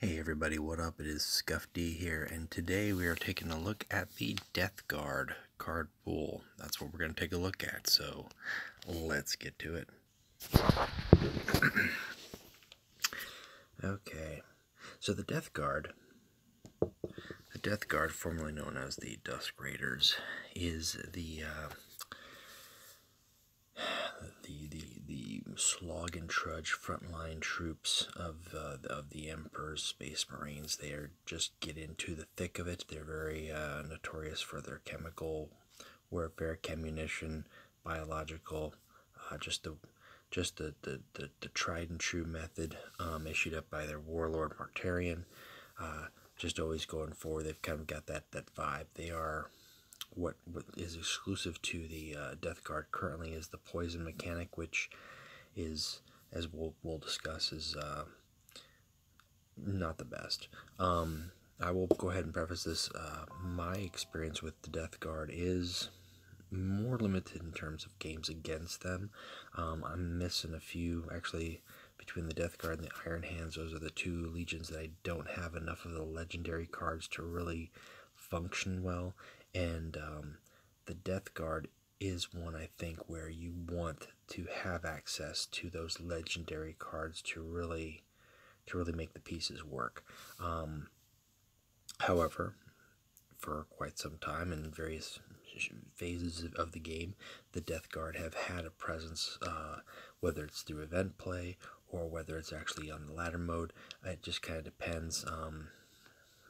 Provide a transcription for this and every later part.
Hey everybody, what up? It is Skuff D here, and today we are taking a look at the Death Guard card pool. That's what we're going to take a look at, so let's get to it. okay, so the Death Guard, the Death Guard, formerly known as the Dusk Raiders, is the uh, the the the slog and trudge frontline troops of uh, of the Emperor's Space Marines. They are just get into the thick of it. They're very uh, notorious for their chemical warfare, ammunition, biological, uh, just the just the, the, the, the, tried and true method um, issued up by their warlord Mortarion. Uh, just always going forward. They've kind of got that that vibe. They are what, what is exclusive to the uh, Death Guard currently is the poison mechanic, which is, as we'll, we'll discuss, is uh, not the best. Um, I will go ahead and preface this. Uh, my experience with the Death Guard is more limited in terms of games against them. Um, I'm missing a few, actually, between the Death Guard and the Iron Hands. Those are the two legions that I don't have enough of the legendary cards to really function well and um, the Death Guard is one I think where you want to have access to those legendary cards to really to really make the pieces work. Um, however, for quite some time in various phases of the game, the Death Guard have had a presence, uh, whether it's through event play or whether it's actually on the ladder mode. It just kind of depends. Um,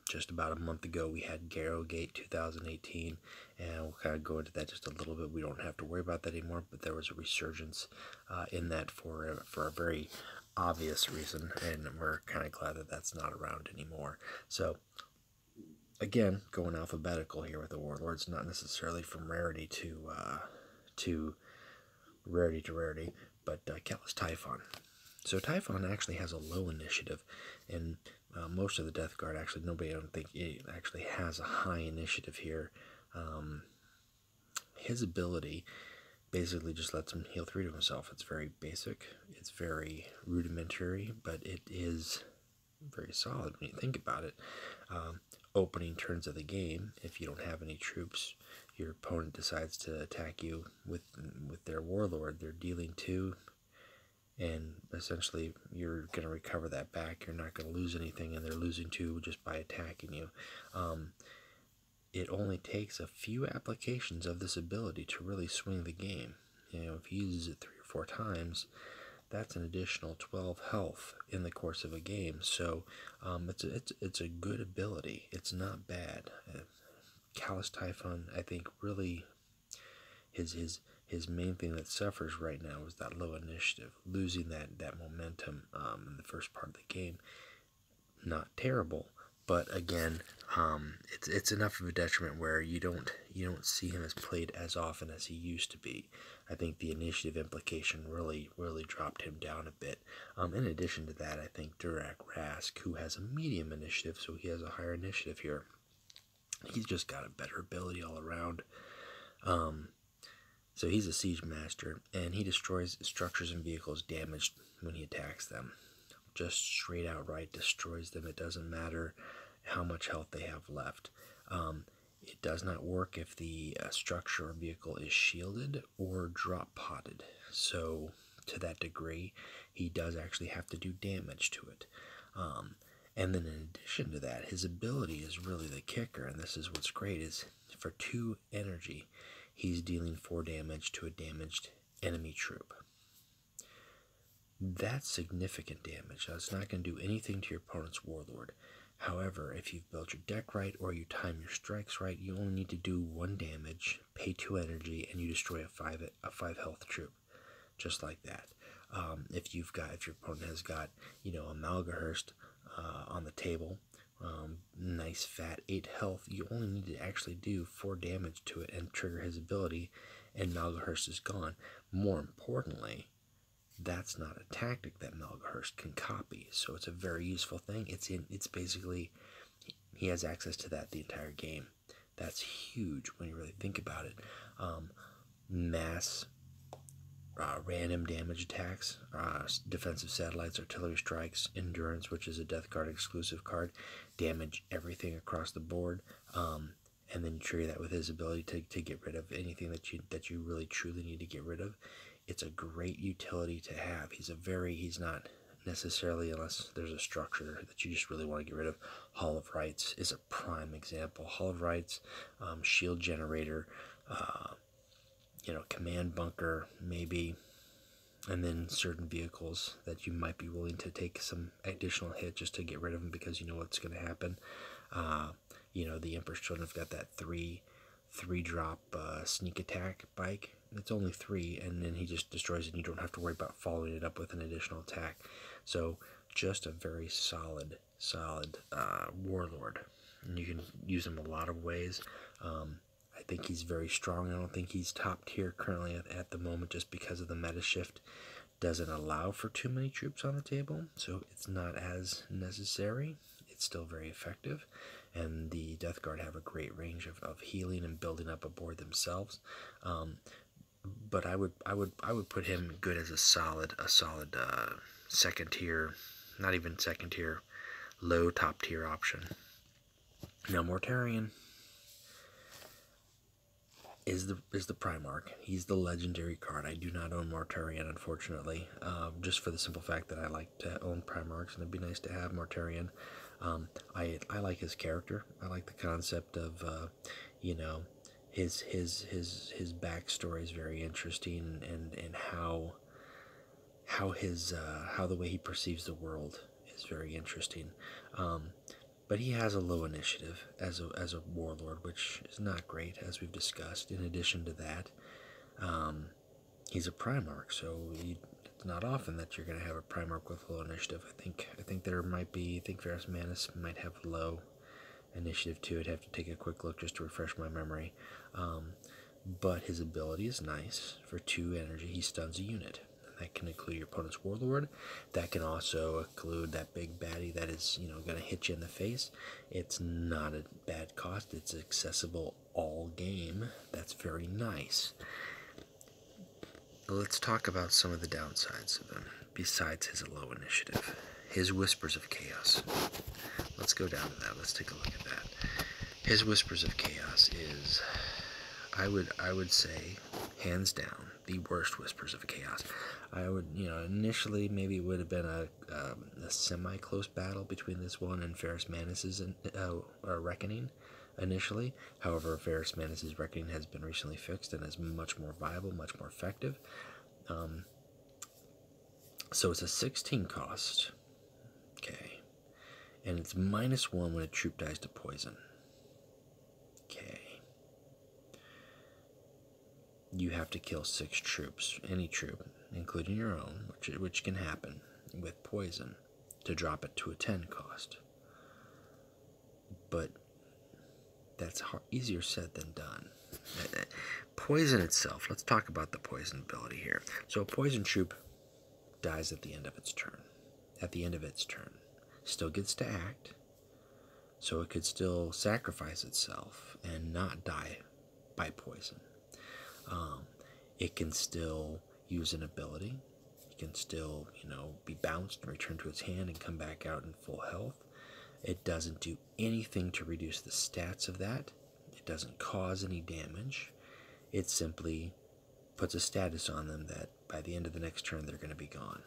just about a month ago we had Gate 2018 and we'll kind of go into that just a little bit. We don't have to worry about that anymore but there was a resurgence uh, in that for for a very obvious reason and we're kind of glad that that's not around anymore. So again going alphabetical here with the warlords not necessarily from rarity to uh, to rarity to rarity but uh, Calas Typhon. So Typhon actually has a low initiative and uh, most of the Death Guard, actually, nobody I don't think it actually has a high initiative here. Um, his ability basically just lets him heal three to himself. It's very basic, it's very rudimentary, but it is very solid when you think about it. Um, opening turns of the game, if you don't have any troops, your opponent decides to attack you with with their warlord. They're dealing two and essentially you're going to recover that back. You're not going to lose anything, and they're losing two just by attacking you. Um, it only takes a few applications of this ability to really swing the game. You know, if he uses it three or four times, that's an additional 12 health in the course of a game. So um, it's, a, it's, it's a good ability. It's not bad. Uh, Calas Typhon, I think, really his his his main thing that suffers right now is that low initiative, losing that that momentum um, in the first part of the game. Not terrible, but again, um, it's it's enough of a detriment where you don't you don't see him as played as often as he used to be. I think the initiative implication really really dropped him down a bit. Um, in addition to that, I think Durak Rask, who has a medium initiative, so he has a higher initiative here. He's just got a better ability all around. Um, so he's a siege master, and he destroys structures and vehicles damaged when he attacks them. Just straight outright destroys them. It doesn't matter how much health they have left. Um, it does not work if the uh, structure or vehicle is shielded or drop potted. So to that degree, he does actually have to do damage to it. Um, and then in addition to that, his ability is really the kicker, and this is what's great, is for two energy, he's dealing 4 damage to a damaged enemy troop. That's significant damage. That's not going to do anything to your opponent's warlord. However, if you've built your deck right or you time your strikes right, you only need to do one damage, pay two energy, and you destroy a five a five health troop, just like that. Um, if you've got if your opponent has got you know a Malgahurst uh, on the table, um, nice fat 8 health, you only need to actually do 4 damage to it and trigger his ability, and Malgahurst is gone. More importantly, that's not a tactic that Malgahurst can copy, so it's a very useful thing. It's in. It's basically he has access to that the entire game. That's huge when you really think about it. Um, mass uh, random damage attacks, uh, defensive satellites, artillery strikes, endurance, which is a Death Guard exclusive card, damage everything across the board. Um, and then trigger that with his ability to, to get rid of anything that you that you really truly need to get rid of. It's a great utility to have. He's a very he's not necessarily unless there's a structure that you just really want to get rid of. Hall of Rights is a prime example. Hall of Rights, um, shield generator, uh, you know, command bunker, maybe, and then certain vehicles that you might be willing to take some additional hit just to get rid of them because you know what's going to happen. Uh, you know, the Emperor's Children have got that three, three drop uh, sneak attack bike. It's only three, and then he just destroys it. and You don't have to worry about following it up with an additional attack. So, just a very solid, solid uh, warlord. And you can use him a lot of ways. Um, think he's very strong. I don't think he's top tier currently at, at the moment just because of the meta shift doesn't allow for too many troops on the table, so it's not as necessary. It's still very effective, and the Death Guard have a great range of, of healing and building up a board themselves. Um, but I would I would I would put him good as a solid a solid uh, second tier, not even second tier, low top tier option. Now Mortarion is the is the Primarch. He's the legendary card. I do not own Mortarion, unfortunately, um, just for the simple fact that I like to own Primarchs, and it'd be nice to have Mortarion. Um, I I like his character. I like the concept of, uh, you know, his his his his backstory is very interesting, and and how how his uh, how the way he perceives the world is very interesting. Um, but he has a low initiative as a, as a warlord, which is not great, as we've discussed. In addition to that, um, he's a Primarch, so he, it's not often that you're going to have a Primarch with low initiative. I think I think there might be, I think Ferrus Manus might have low initiative too. I'd have to take a quick look just to refresh my memory. Um, but his ability is nice. For two energy, he stuns a unit. That can include your opponent's warlord. That can also include that big baddie that is, you know, going to hit you in the face. It's not a bad cost. It's accessible all game. That's very nice. Let's talk about some of the downsides of him, besides his low initiative. His Whispers of Chaos. Let's go down to that. Let's take a look at that. His Whispers of Chaos is, I would, I would say, hands down, the worst Whispers of Chaos. I would, you know, initially maybe it would have been a, um, a semi-close battle between this one and Ferrus Manus's uh, uh, Reckoning initially. However, Ferrus Manus's Reckoning has been recently fixed and is much more viable, much more effective. Um, so it's a 16 cost. Okay. And it's minus 1 when a troop dies to poison. Okay you have to kill six troops, any troop, including your own, which, which can happen with poison, to drop it to a 10 cost. But that's hard, easier said than done. Poison itself, let's talk about the poison ability here. So a poison troop dies at the end of its turn. At the end of its turn. Still gets to act, so it could still sacrifice itself and not die by poison. Um, it can still use an ability. It can still, you know, be bounced and return to its hand and come back out in full health. It doesn't do anything to reduce the stats of that. It doesn't cause any damage. It simply puts a status on them that by the end of the next turn they're going to be gone.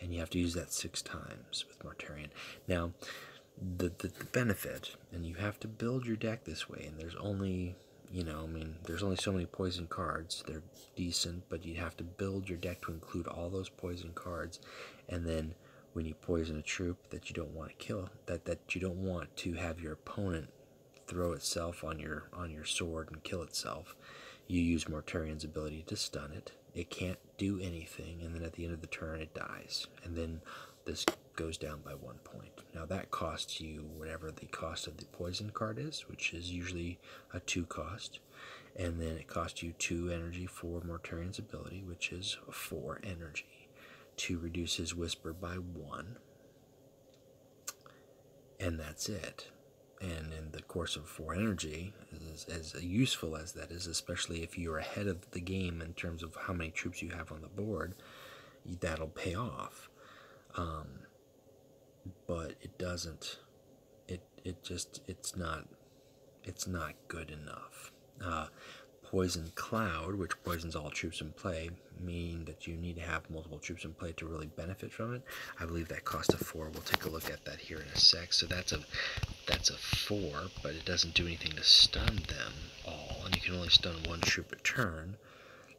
And you have to use that six times with Mortarion. Now, the, the, the benefit, and you have to build your deck this way, and there's only you know, I mean, there's only so many poison cards. They're decent, but you have to build your deck to include all those poison cards. And then when you poison a troop that you don't want to kill, that that you don't want to have your opponent throw itself on your on your sword and kill itself, you use Mortarion's ability to stun it. It can't do anything, and then at the end of the turn, it dies. And then this goes down by one point. Now that costs you whatever the cost of the poison card is, which is usually a two cost. And then it costs you two energy for Mortarion's ability, which is four energy, to reduce his whisper by one. And that's it. and in the course of four energy, as, as useful as that is, especially if you're ahead of the game in terms of how many troops you have on the board, that'll pay off. Um, but it doesn't. It it just it's not it's not good enough. Uh, poison cloud, which poisons all troops in play, mean that you need to have multiple troops in play to really benefit from it. I believe that costs a four. We'll take a look at that here in a sec. So that's a that's a four, but it doesn't do anything to stun them all, and you can only stun one troop a turn.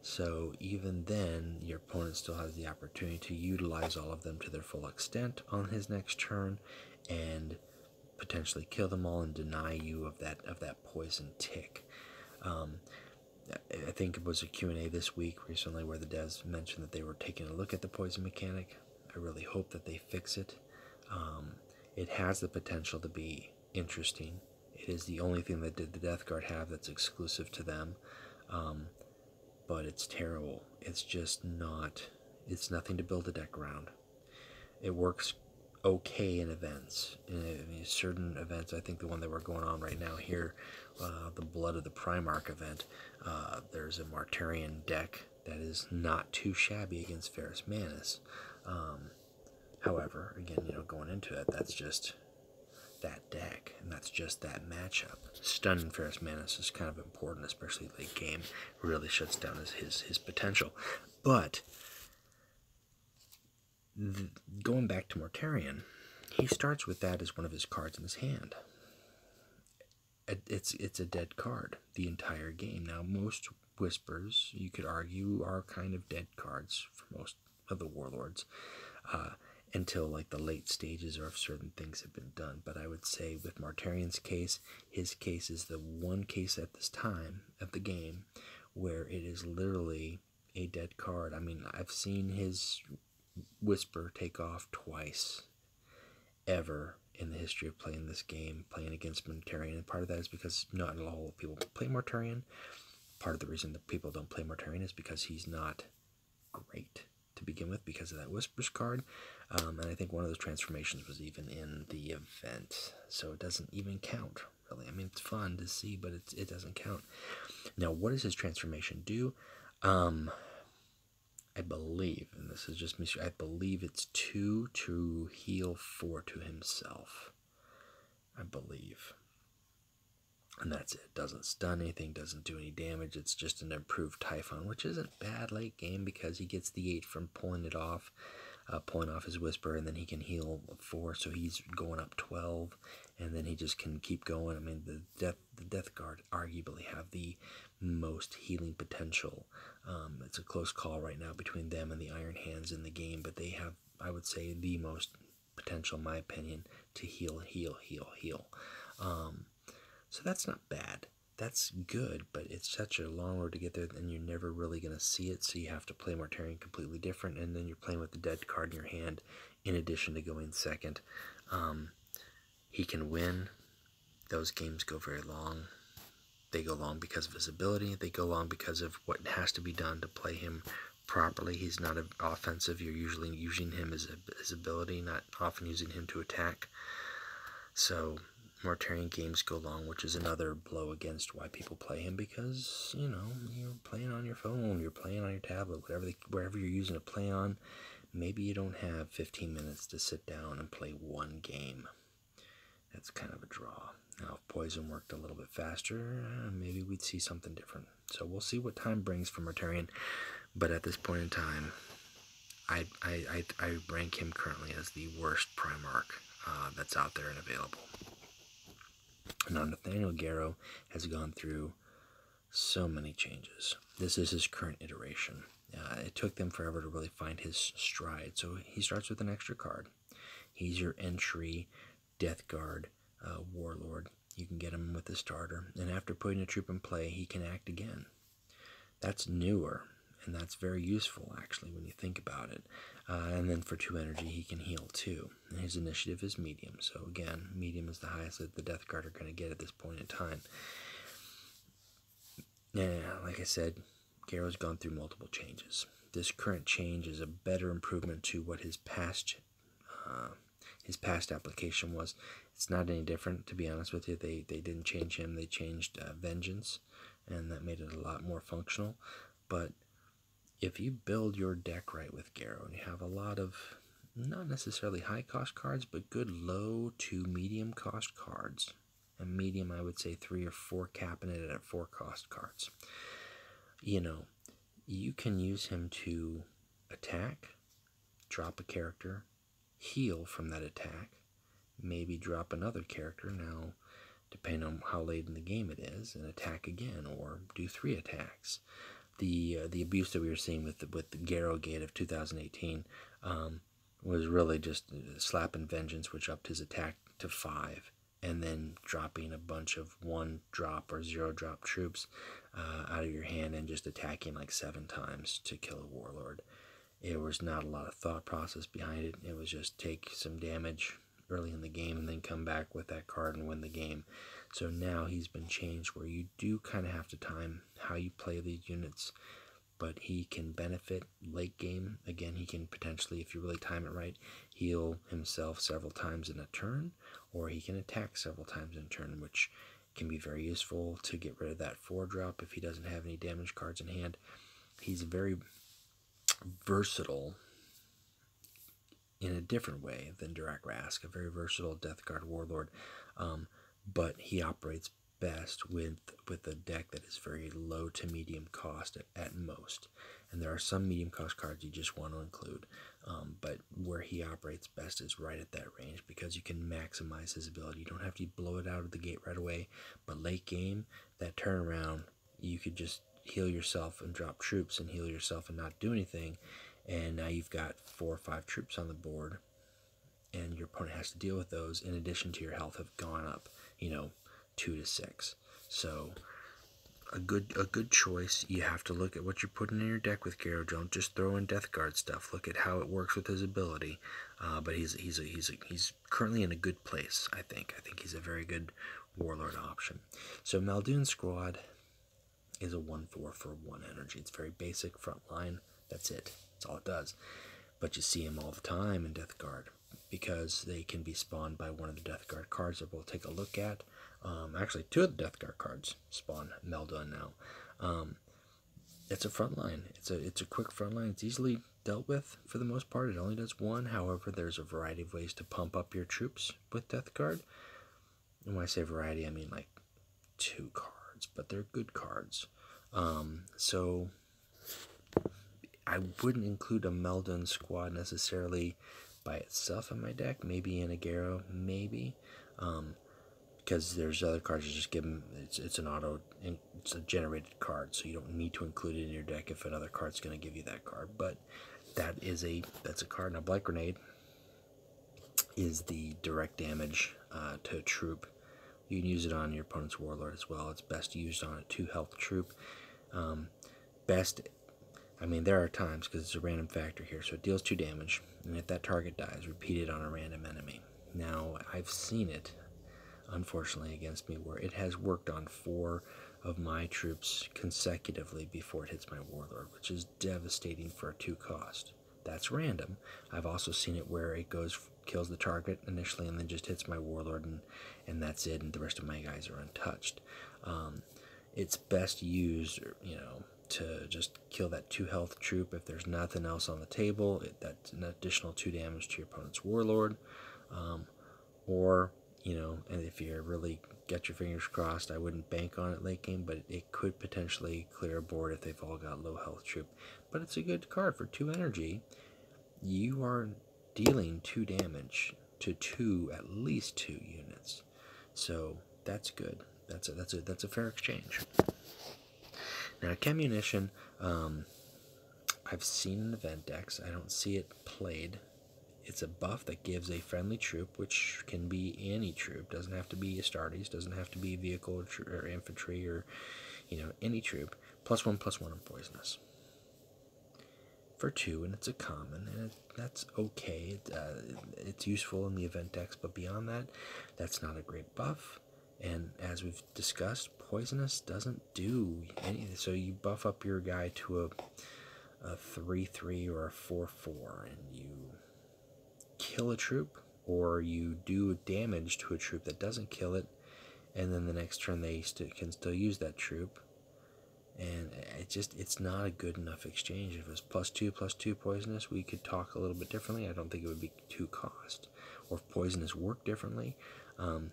So even then, your opponent still has the opportunity to utilize all of them to their full extent on his next turn, and potentially kill them all and deny you of that of that poison tick. Um, I think it was a Q&A this week recently where the devs mentioned that they were taking a look at the poison mechanic. I really hope that they fix it. Um, it has the potential to be interesting. It is the only thing that did the Death Guard have that's exclusive to them. Um, but it's terrible. It's just not, it's nothing to build a deck around. It works okay in events. In certain events, I think the one that we're going on right now here, uh, the Blood of the Primarch event, uh, there's a Mortarion deck that is not too shabby against Ferrus Manus. Um, however, again, you know, going into it, that's just that deck, and that's just that matchup. Stunning Ferrus Manus is kind of important, especially late game. Really shuts down his his, his potential. But going back to Mortarion, he starts with that as one of his cards in his hand. It's it's a dead card the entire game. Now most whispers, you could argue, are kind of dead cards for most of the warlords, uh, until like the late stages or if certain things have been done. But I would say with Mortarion's case, his case is the one case at this time of the game where it is literally a dead card. I mean, I've seen his Whisper take off twice ever in the history of playing this game, playing against Mortarion. And part of that is because not all people play Mortarion. Part of the reason that people don't play Mortarion is because he's not great to begin with because of that Whispers card. Um, and I think one of those transformations was even in the event. So it doesn't even count, really. I mean, it's fun to see, but it, it doesn't count. Now, what does his transformation do? Um, I believe, and this is just me, I believe it's two to heal four to himself. I believe. And that's it. Doesn't stun anything, doesn't do any damage. It's just an improved Typhon, which isn't bad late game because he gets the 8 from pulling it off, uh, pulling off his Whisper, and then he can heal 4, so he's going up 12, and then he just can keep going. I mean, the Death, the Death Guard arguably have the most healing potential. Um, it's a close call right now between them and the Iron Hands in the game, but they have, I would say, the most potential, in my opinion, to heal, heal, heal, heal. Um, so that's not bad. That's good, but it's such a long road to get there, and you're never really going to see it, so you have to play Mortarion completely different, and then you're playing with the dead card in your hand in addition to going second. Um, he can win. Those games go very long. They go long because of his ability. They go long because of what has to be done to play him properly. He's not offensive. You're usually using him as a, his ability, not often using him to attack. So Mortarion games go long, which is another blow against why people play him because you know you're playing on your phone, you're playing on your tablet, whatever the, wherever you're using to play on. Maybe you don't have 15 minutes to sit down and play one game. That's kind of a draw. Now, if Poison worked a little bit faster, uh, maybe we'd see something different. So we'll see what time brings for Mortarion. But at this point in time, I, I, I, I rank him currently as the worst Primarch uh, that's out there and available. Now, Nathaniel Garro has gone through so many changes. This is his current iteration. Uh, it took them forever to really find his stride. So he starts with an extra card. He's your entry Death Guard uh, Warlord. You can get him with the starter. And after putting a troop in play, he can act again. That's newer, and that's very useful, actually, when you think about it. Uh, and then for 2 energy, he can heal too. And his initiative is medium. So again, medium is the highest that the Death Guard are going to get at this point in time. Yeah, like I said, Garro's gone through multiple changes. This current change is a better improvement to what his past uh, his past application was. It's not any different, to be honest with you. They they didn't change him. They changed uh, Vengeance, and that made it a lot more functional. But if you build your deck right with Garro and you have a lot of not necessarily high cost cards, but good low to medium cost cards, and medium I would say three or four capping it at four cost cards. You know, you can use him to attack, drop a character, heal from that attack, maybe drop another character now, depending on how late in the game it is, and attack again, or do three attacks. The uh, the abuse that we were seeing with the, with the Garro Gate of 2018 um, was really just slapping Vengeance, which upped his attack to five, and then dropping a bunch of one drop or zero drop troops uh, out of your hand and just attacking like seven times to kill a Warlord. It was not a lot of thought process behind it. It was just take some damage early in the game and then come back with that card and win the game. So now he's been changed where you do kind of have to time how you play these units, but he can benefit late game. Again, he can potentially, if you really time it right, heal himself several times in a turn, or he can attack several times in a turn, which can be very useful to get rid of that four drop if he doesn't have any damage cards in hand. He's very versatile in a different way than Durak Rask, a very versatile Death Guard Warlord, um, but he operates best with with a deck that is very low to medium cost at, at most. And there are some medium cost cards you just want to include, um, but where he operates best is right at that range because you can maximize his ability. You don't have to blow it out of the gate right away, but late game, that turnaround, you could just heal yourself and drop troops and heal yourself and not do anything. And now you've got four or five troops on the board, and your opponent has to deal with those in addition to your health have gone up, you know, two to six. So a good a good choice. You have to look at what you're putting in your deck with Garro. Don't just throw in Death Guard stuff. Look at how it works with his ability. Uh, but he's he's a, he's a, he's currently in a good place. I think. I think he's a very good Warlord option. So Muldoon Squad is a 1 4 for 1 energy. It's very basic, front line. That's it. That's all it does. But you see him all the time in Death Guard because they can be spawned by one of the Death Guard cards that we'll take a look at. Um, actually, two of the Death Guard cards spawn Melda now. Um, it's a front line. It's a it's a quick front line. It's easily dealt with for the most part. It only does one. However, there's a variety of ways to pump up your troops with Death Guard. And when I say variety, I mean like two cards but they're good cards. Um, so I wouldn't include a Meldoon squad necessarily by itself in my deck. Maybe in a Garro, maybe. Um, because there's other cards that just give them it's, it's an auto it's a generated card so you don't need to include it in your deck if another card's going to give you that card but that is a that's a card now Black Grenade is the direct damage uh, to a troop you can use it on your opponent's warlord as well. It's best used on a two health troop. Um, best, I mean, there are times because it's a random factor here, so it deals two damage, and if that target dies, repeat it on a random enemy. Now, I've seen it, unfortunately, against me where it has worked on four of my troops consecutively before it hits my warlord, which is devastating for a two cost. That's random. I've also seen it where it goes kills the target initially and then just hits my warlord and and that's it and the rest of my guys are untouched. Um, it's best used, you know, to just kill that two health troop if there's nothing else on the table. It, that's an additional two damage to your opponent's warlord, um, or you know, and if you really get your fingers crossed, I wouldn't bank on it late game, but it could potentially clear a board if they've all got low health troop. But it's a good card for two energy. You are dealing two damage to two, at least two units. So that's good. That's a that's a that's a fair exchange. Now, Communition, um, I've seen in event decks. I don't see it played it's a buff that gives a friendly troop, which can be any troop, doesn't have to be Astartes, doesn't have to be vehicle or, or infantry or, you know, any troop, plus one, plus one, and poisonous. For two, and it's a common, and it, that's okay. It, uh, it's useful in the event decks, but beyond that, that's not a great buff. And as we've discussed, poisonous doesn't do anything. So you buff up your guy to a a three three or a four four, and you kill a troop, or you do damage to a troop that doesn't kill it, and then the next turn they st- can still use that troop. And it just it's not a good enough exchange. If it was plus two plus two poisonous, we could talk a little bit differently. I don't think it would be two cost. Or if poisonous work differently. Um,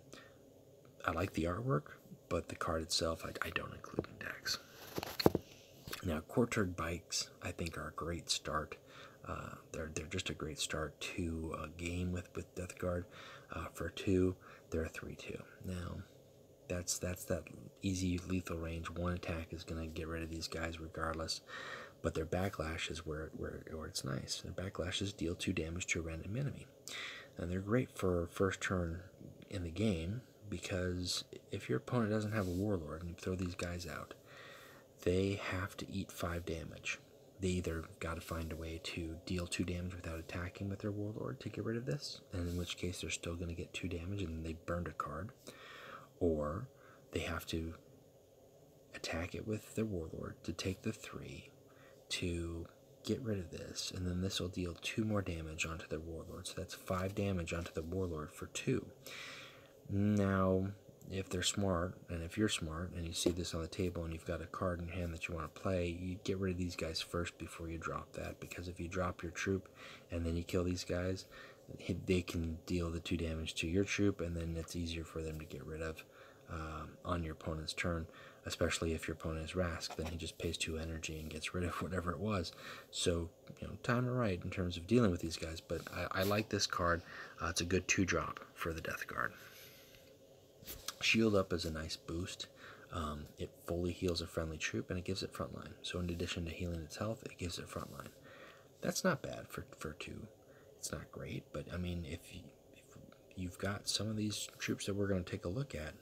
I like the artwork, but the card itself I, I don't include in decks. Now, quartered bikes I think are a great start. Uh, they're they're just a great start to a game with with Death Guard. Uh, for two, they're a three two. Now, that's that's that easy lethal range. One attack is gonna get rid of these guys regardless. But their backlash is where where where it's nice. Their backlashes deal two damage to a random enemy, and they're great for first turn in the game because if your opponent doesn't have a warlord and you throw these guys out, they have to eat five damage. They either got to find a way to deal two damage without attacking with their warlord to get rid of this, and in which case they're still going to get two damage and they burned a card, or they have to attack it with their warlord to take the three to get rid of this, and then this will deal two more damage onto their warlord. So that's five damage onto the warlord for two. Now, if they're smart, and if you're smart, and you see this on the table, and you've got a card in hand that you want to play, you get rid of these guys first before you drop that. Because if you drop your troop and then you kill these guys, they can deal the two damage to your troop, and then it's easier for them to get rid of um, on your opponent's turn. Especially if your opponent is Rask, then he just pays two energy and gets rid of whatever it was. So, you know, time to right in terms of dealing with these guys. But I, I like this card. Uh, it's a good two drop for the Death Guard. Shield Up is a nice boost. Um, it fully heals a friendly troop and it gives it frontline. So in addition to healing its health, it gives it frontline. That's not bad for, for two. It's not great, but I mean, if, you, if you've got some of these troops that we're going to take a look at,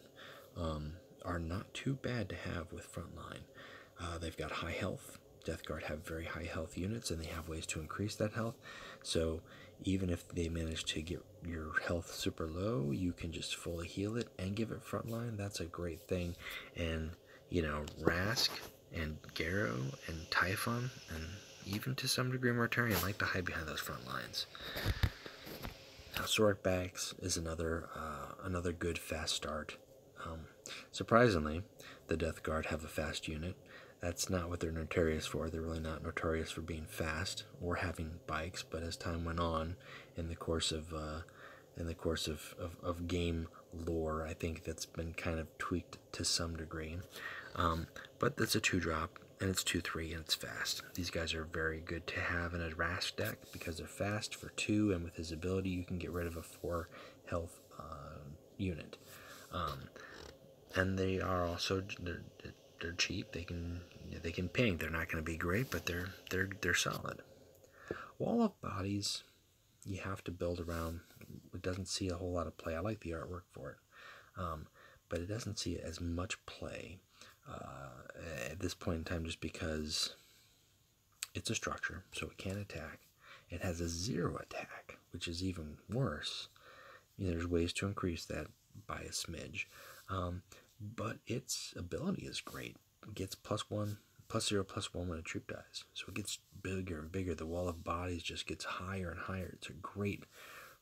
um, are not too bad to have with frontline. Uh, they've got high health. Death Guard have very high health units, and they have ways to increase that health. So even if they manage to get your health super low, you can just fully heal it and give it frontline. That's a great thing. And, you know, Rask and Garro and Typhon and even to some degree Mortarion like to hide behind those front lines. Now, Sword Backs is another uh, another good fast start. Um, surprisingly, the Death Guard have a fast unit. That's not what they're notorious for. They're really not notorious for being fast or having bikes. But as time went on, in the course of uh, in the course of, of, of, game lore, I think that's been kind of tweaked to some degree. Um, but that's a two drop, and it's two three, and it's fast. These guys are very good to have in a Rask deck because they're fast for two, and with his ability, you can get rid of a four health uh, unit. Um, and they are also they're, they're cheap. They can they can ping. They're not going to be great, but they're they're they're solid. Wall of bodies, you have to build around. It doesn't see a whole lot of play. I like the artwork for it, um, but it doesn't see as much play uh, at this point in time, just because it's a structure, so it can't attack. It has a zero attack, which is even worse. You know, there's ways to increase that by a smidge, um, but its ability is great gets plus one, plus zero, plus one when a troop dies. So it gets bigger and bigger. The wall of bodies just gets higher and higher. It's a great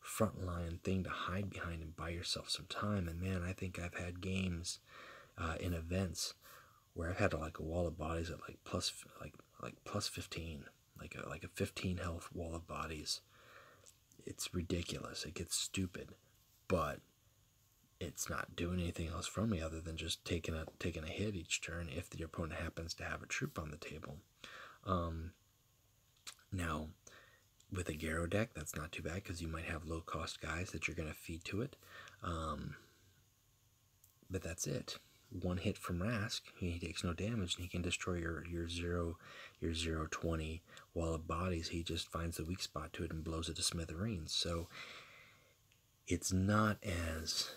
frontline thing to hide behind and buy yourself some time. And man, I think I've had games uh, in events where I've had like a wall of bodies at like plus like like plus 15, like a like a 15 health wall of bodies. It's ridiculous. It gets stupid, but it's not doing anything else from me other than just taking a taking a hit each turn if the opponent happens to have a troop on the table. Um, now, with a Garro deck, that's not too bad because you might have low cost guys that you're going to feed to it. Um, but that's it. One hit from Rask, he takes no damage, and he can destroy your your zero your zero twenty wall of bodies. He just finds the weak spot to it and blows it to smithereens. So it's not as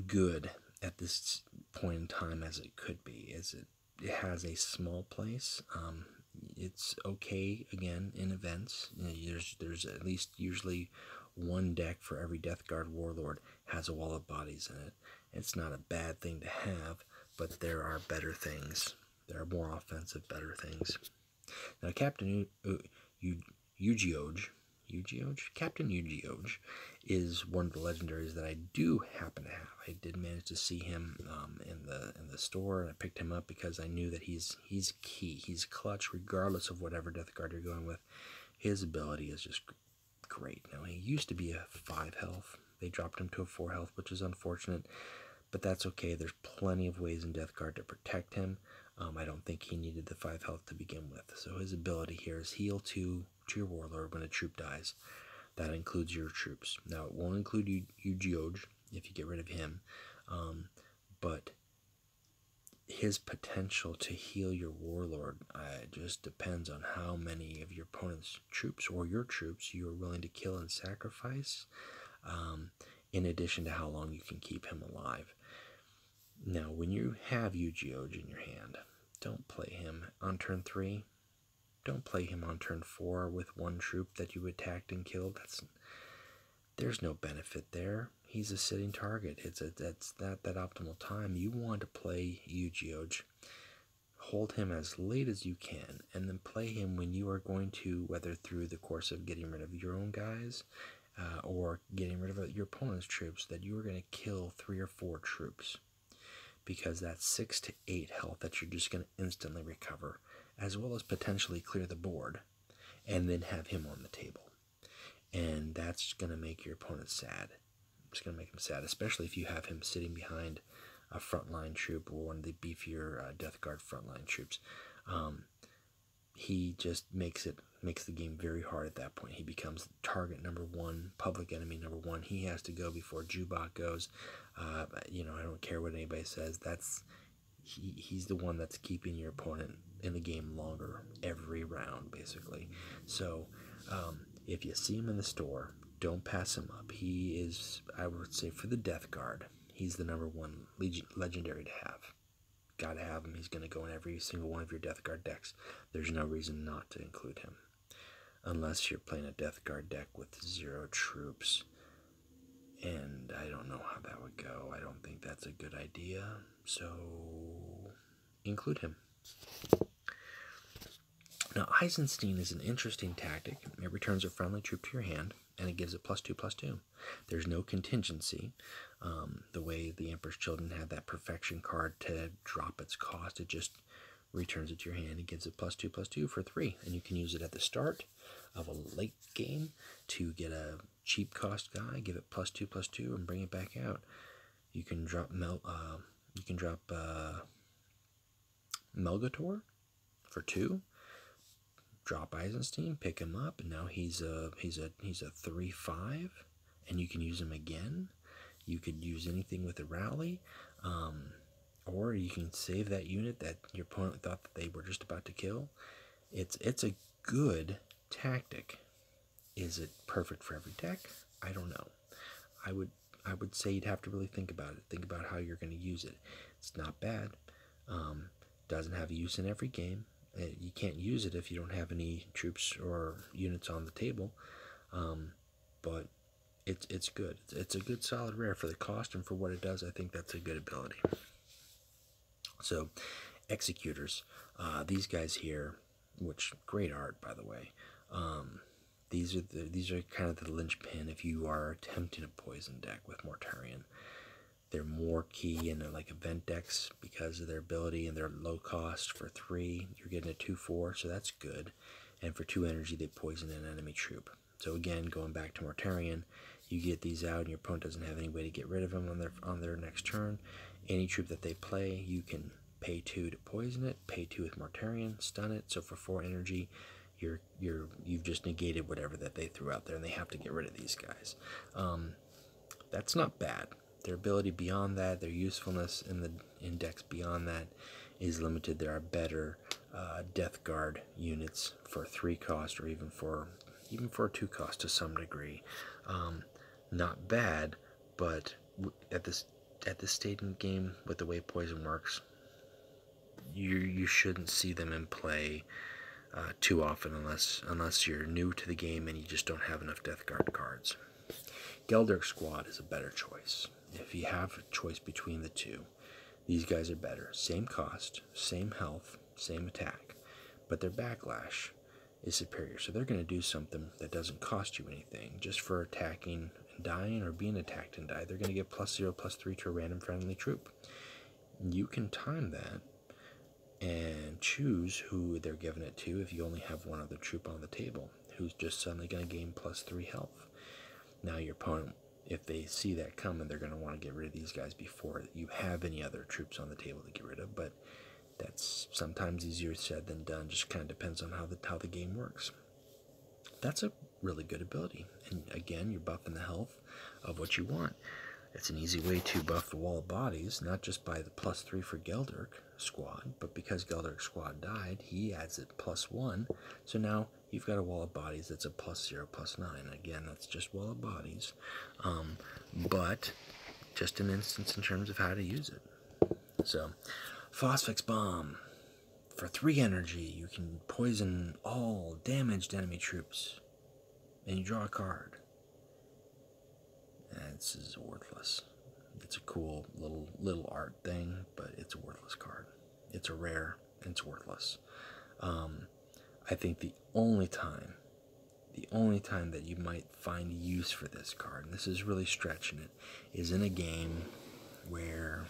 good at this point in time as it could be. Is it? It has a small place. Um, it's okay again in events. You know, there's there's at least usually one deck for every Death Guard Warlord has a wall of bodies in it. It's not a bad thing to have, but there are better things. There are more offensive, better things. Now, Captain U- U- Ugeoj, Yu-Gi-Oh! Captain Yu-Gi-Oh! is one of the legendaries that I do happen to have. I did manage to see him um, in the in the store, and I picked him up because I knew that he's he's key. He's clutch, regardless of whatever death guard you're going with. His ability is just great. Now he used to be a five health. They dropped him to a four health, which is unfortunate, but that's okay. There's plenty of ways in death guard to protect him. Um, I don't think he needed the five health to begin with. So his ability here is heal two to your warlord when a troop dies. That includes your troops. Now, it won't include you, you Geoge, if you get rid of him, um, but his potential to heal your warlord uh, just depends on how many of your opponent's troops or your troops you are willing to kill and sacrifice, um, in addition to how long you can keep him alive. Now, when you have Yu Geoge in your hand, don't play him on turn three don't play him on turn four with one troop that you attacked and killed. That's there's no benefit there. He's a sitting target. It's a that's that that optimal time. You want to play Yu-Gi-Oh! Hold him as late as you can, and then play him when you are going to, whether through the course of getting rid of your own guys, uh, or getting rid of your opponent's troops, that you are going to kill three or four troops, because that's six to eight health that you're just going to instantly recover as well as potentially clear the board and then have him on the table. And that's going to make your opponent sad. It's going to make him sad, especially if you have him sitting behind a frontline troop or one of the beefier uh, Death Guard frontline troops. Um, he just makes it makes the game very hard at that point. He becomes target number one, public enemy number one. He has to go before Jubak goes. Uh, you know, I don't care what anybody says. That's he, he's the one that's keeping your opponent in the game longer every round, basically. So, um, if you see him in the store, don't pass him up. He is, I would say, for the Death Guard, he's the number one leg legendary to have. Gotta have him. He's going to go in every single one of your Death Guard decks. There's no reason not to include him. Unless you're playing a Death Guard deck with zero troops. And I don't know how that would go. I don't think that's a good idea. So, include him. Now, Eisenstein is an interesting tactic. It returns a friendly troop to your hand, and it gives it plus two, plus two. There's no contingency. Um, the way the Emperor's Children had that perfection card to drop its cost, it just returns it to your hand and gives it plus two, plus two for three. And you can use it at the start of a late game to get a cheap cost guy, give it plus two, plus two, and bring it back out. You can drop Mel, uh, you can drop uh, Melgator for two drop Eisenstein, pick him up, and now he's a he's a he's a three five, and you can use him again. You could use anything with a rally, um, or you can save that unit that your opponent thought that they were just about to kill. It's it's a good tactic. Is it perfect for every deck? I don't know. I would I would say you'd have to really think about it. Think about how you're going to use it. It's not bad. Um, doesn't have use in every game. Uh, you can't use it if you don't have any troops or units on the table. Um, but it's it's good. It's, it's a good solid rare for the cost and for what it does. I think that's a good ability. So, executors, uh, these guys here, which great art by the way. Um, these are the these are kind of the linchpin if you are attempting a poison deck with Mortarion. They're more key in like event decks because of their ability and their low cost. For three, you're getting a 2 4, so that's good. And for two energy, they poison an enemy troop. So again, going back to Mortarion, you get these out, and your opponent doesn't have any way to get rid of them on their on their next turn. Any troop that they play, you can pay two to poison it, pay two with Mortarion, stun it. So for four energy, you're you're you've just negated whatever that they threw out there, and they have to get rid of these guys. Um, that's not bad. Their ability beyond that, their usefulness in the index beyond that is limited. There are better uh, Death Guard units for three cost or even for even for two cost to some degree. Um, not bad, but at this at this stage in the game, with the way poison works, you you shouldn't see them in play uh, too often unless unless you're new to the game and you just don't have enough Death Guard cards. Gelderk Squad is a better choice if you have a choice between the two, these guys are better. Same cost, same health, same attack, but their backlash is superior. So they're going to do something that doesn't cost you anything. Just for attacking and dying or being attacked and die, they're going to get plus 0, plus 3 to a random friendly troop. You can time that and choose who they're giving it to if you only have one other troop on the table who's just suddenly going to gain plus 3 health. Now your opponent, if they see that coming, they're going to want to get rid of these guys before you have any other troops on the table to get rid of, but that's sometimes easier said than done. Just kind of depends on how the how the game works. That's a really good ability, and again, you're buffing the health of what you want. It's an easy way to buff the wall of bodies, not just by the plus three for Geldrick squad, but because Geldrick squad died, he adds it plus one. So now you've got a wall of bodies that's a plus zero, plus nine. Again, that's just wall of bodies, um, but just an instance in terms of how to use it. So, Phosphex Bomb. For 3 energy, you can poison all damaged enemy troops. And you draw a card. This is worthless. It's a cool little little art thing, but it's a worthless card. It's a rare, it's worthless. Um, I think the only time, the only time that you might find use for this card, and this is really stretching it, is in a game where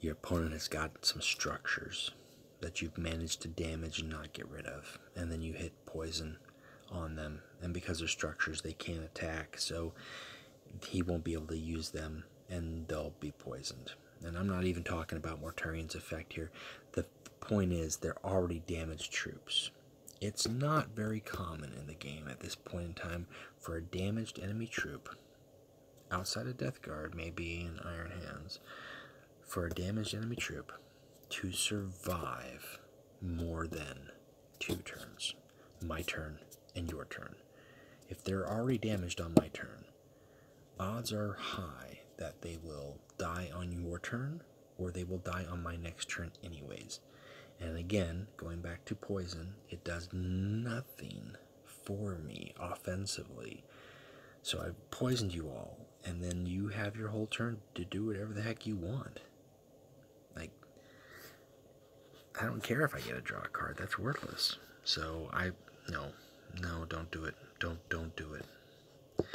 your opponent has got some structures that you've managed to damage and not get rid of, and then you hit poison on them, and because they're structures, they can't attack, so he won't be able to use them, and they'll be poisoned. And I'm not even talking about Mortarion's effect here. The point is, they're already damaged troops. It's not very common in the game at this point in time for a damaged enemy troop, outside of Death Guard, maybe in Iron Hands, for a damaged enemy troop to survive more than two turns. My turn and your turn. If they're already damaged on my turn, odds are high that they will die on your turn or they will die on my next turn, anyways. And again, going back to poison, it does nothing for me offensively. So I've poisoned you all, and then you have your whole turn to do whatever the heck you want. Like, I don't care if I get a draw card. That's worthless. So I no, no, don't do it. Don't don't do it.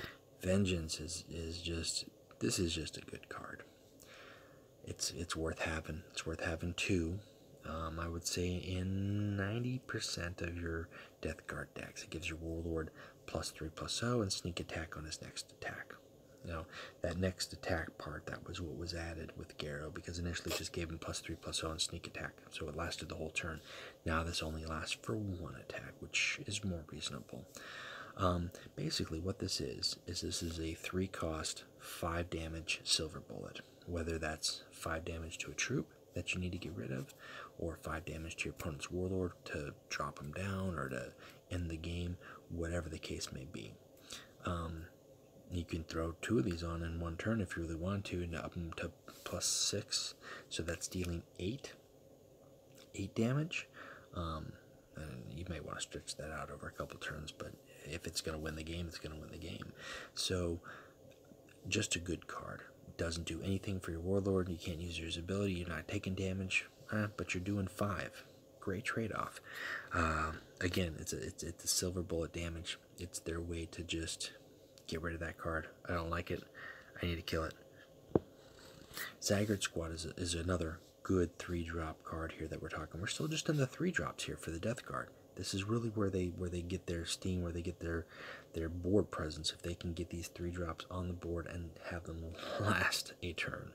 Vengeance is is just this is just a good card. It's it's worth having. It's worth having two. Um, I would say in 90% of your Death Guard decks, it gives your Warlord plus 3 plus 0 and sneak attack on his next attack. Know, that next attack part, that was what was added with Garro, because initially it just gave him plus 3 plus 0 and sneak attack, so it lasted the whole turn. Now this only lasts for one attack, which is more reasonable. Um, basically, what this is, is this is a 3 cost, 5 damage silver bullet. Whether that's 5 damage to a troop that you need to get rid of, or 5 damage to your opponent's warlord to drop him down or to end the game, whatever the case may be. Um, you can throw two of these on in one turn if you really want to, and up them to plus six. So that's dealing eight, eight damage. Um, and you might want to stretch that out over a couple turns, but if it's going to win the game, it's going to win the game. So, just a good card. Doesn't do anything for your warlord. You can't use your ability. You're not taking damage, eh, but you're doing five. Great trade-off. Uh, again, it's a, it's it's a silver bullet damage. It's their way to just get rid of that card. I don't like it. I need to kill it. Zaggard Squad is, is another good three drop card here that we're talking. We're still just in the three drops here for the Death Guard. This is really where they where they get their steam, where they get their their board presence. If they can get these three drops on the board and have them last a turn,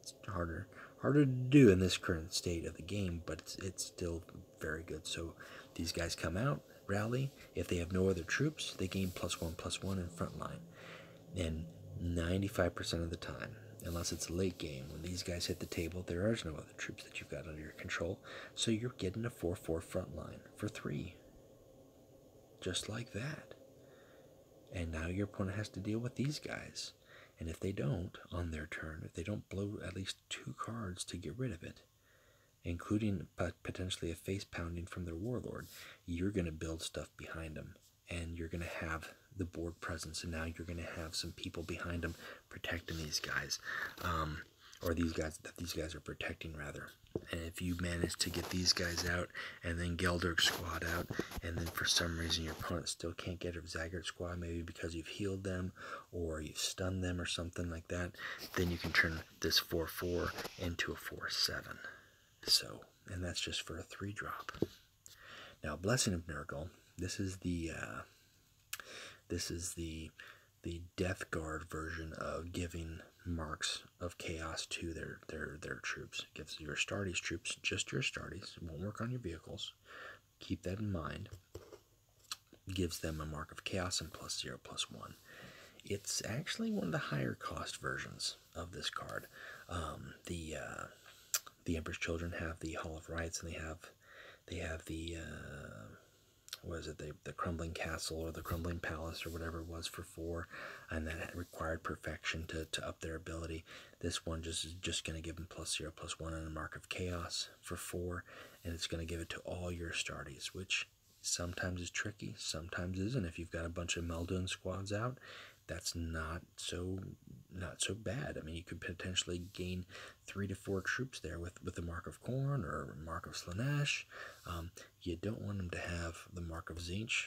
it's harder harder to do in this current state of the game, but it's it's still very good. So these guys come out, rally. If they have no other troops, they gain plus one, plus one in front line. And 95% of the time, unless it's late game, when these guys hit the table, there are no other troops that you've got under your control. So you're getting a 4 4 front line for three. Just like that. And now your opponent has to deal with these guys. And if they don't, on their turn, if they don't blow at least two cards to get rid of it, including potentially a face pounding from their warlord, you're going to build stuff behind them. And you're going to have the board presence, and now you're going to have some people behind them protecting these guys. Um, or these guys that these guys are protecting rather. And if you manage to get these guys out and then Geldurk squad out, and then for some reason your opponent still can't get a Zaggart squad, maybe because you've healed them or you've stunned them or something like that, then you can turn this 4-4 into a 4-7. So, and that's just for a 3 drop. Now, Blessing of Nurgle, this is the uh, this is the the Death Guard version of giving marks of chaos to their their their troops. It gives your Astartes troops just your Astartes. It won't work on your vehicles. Keep that in mind. Gives them a mark of chaos and plus zero plus one. It's actually one of the higher cost versions of this card. Um, the uh, the Emperor's Children have the Hall of Rights, and they have they have the uh, was it the, the crumbling castle or the crumbling palace or whatever it was for four and that required perfection to, to up their ability. This one just is just going to give them plus zero plus one and a mark of chaos for four and it's going to give it to all your Astartes which sometimes is tricky sometimes isn't. If you've got a bunch of Muldoon squads out that's not so not so bad. I mean, you could potentially gain three to four troops there with, with the Mark of Khorne or Mark of Slaanesh. Um, you don't want them to have the Mark of Tzeentch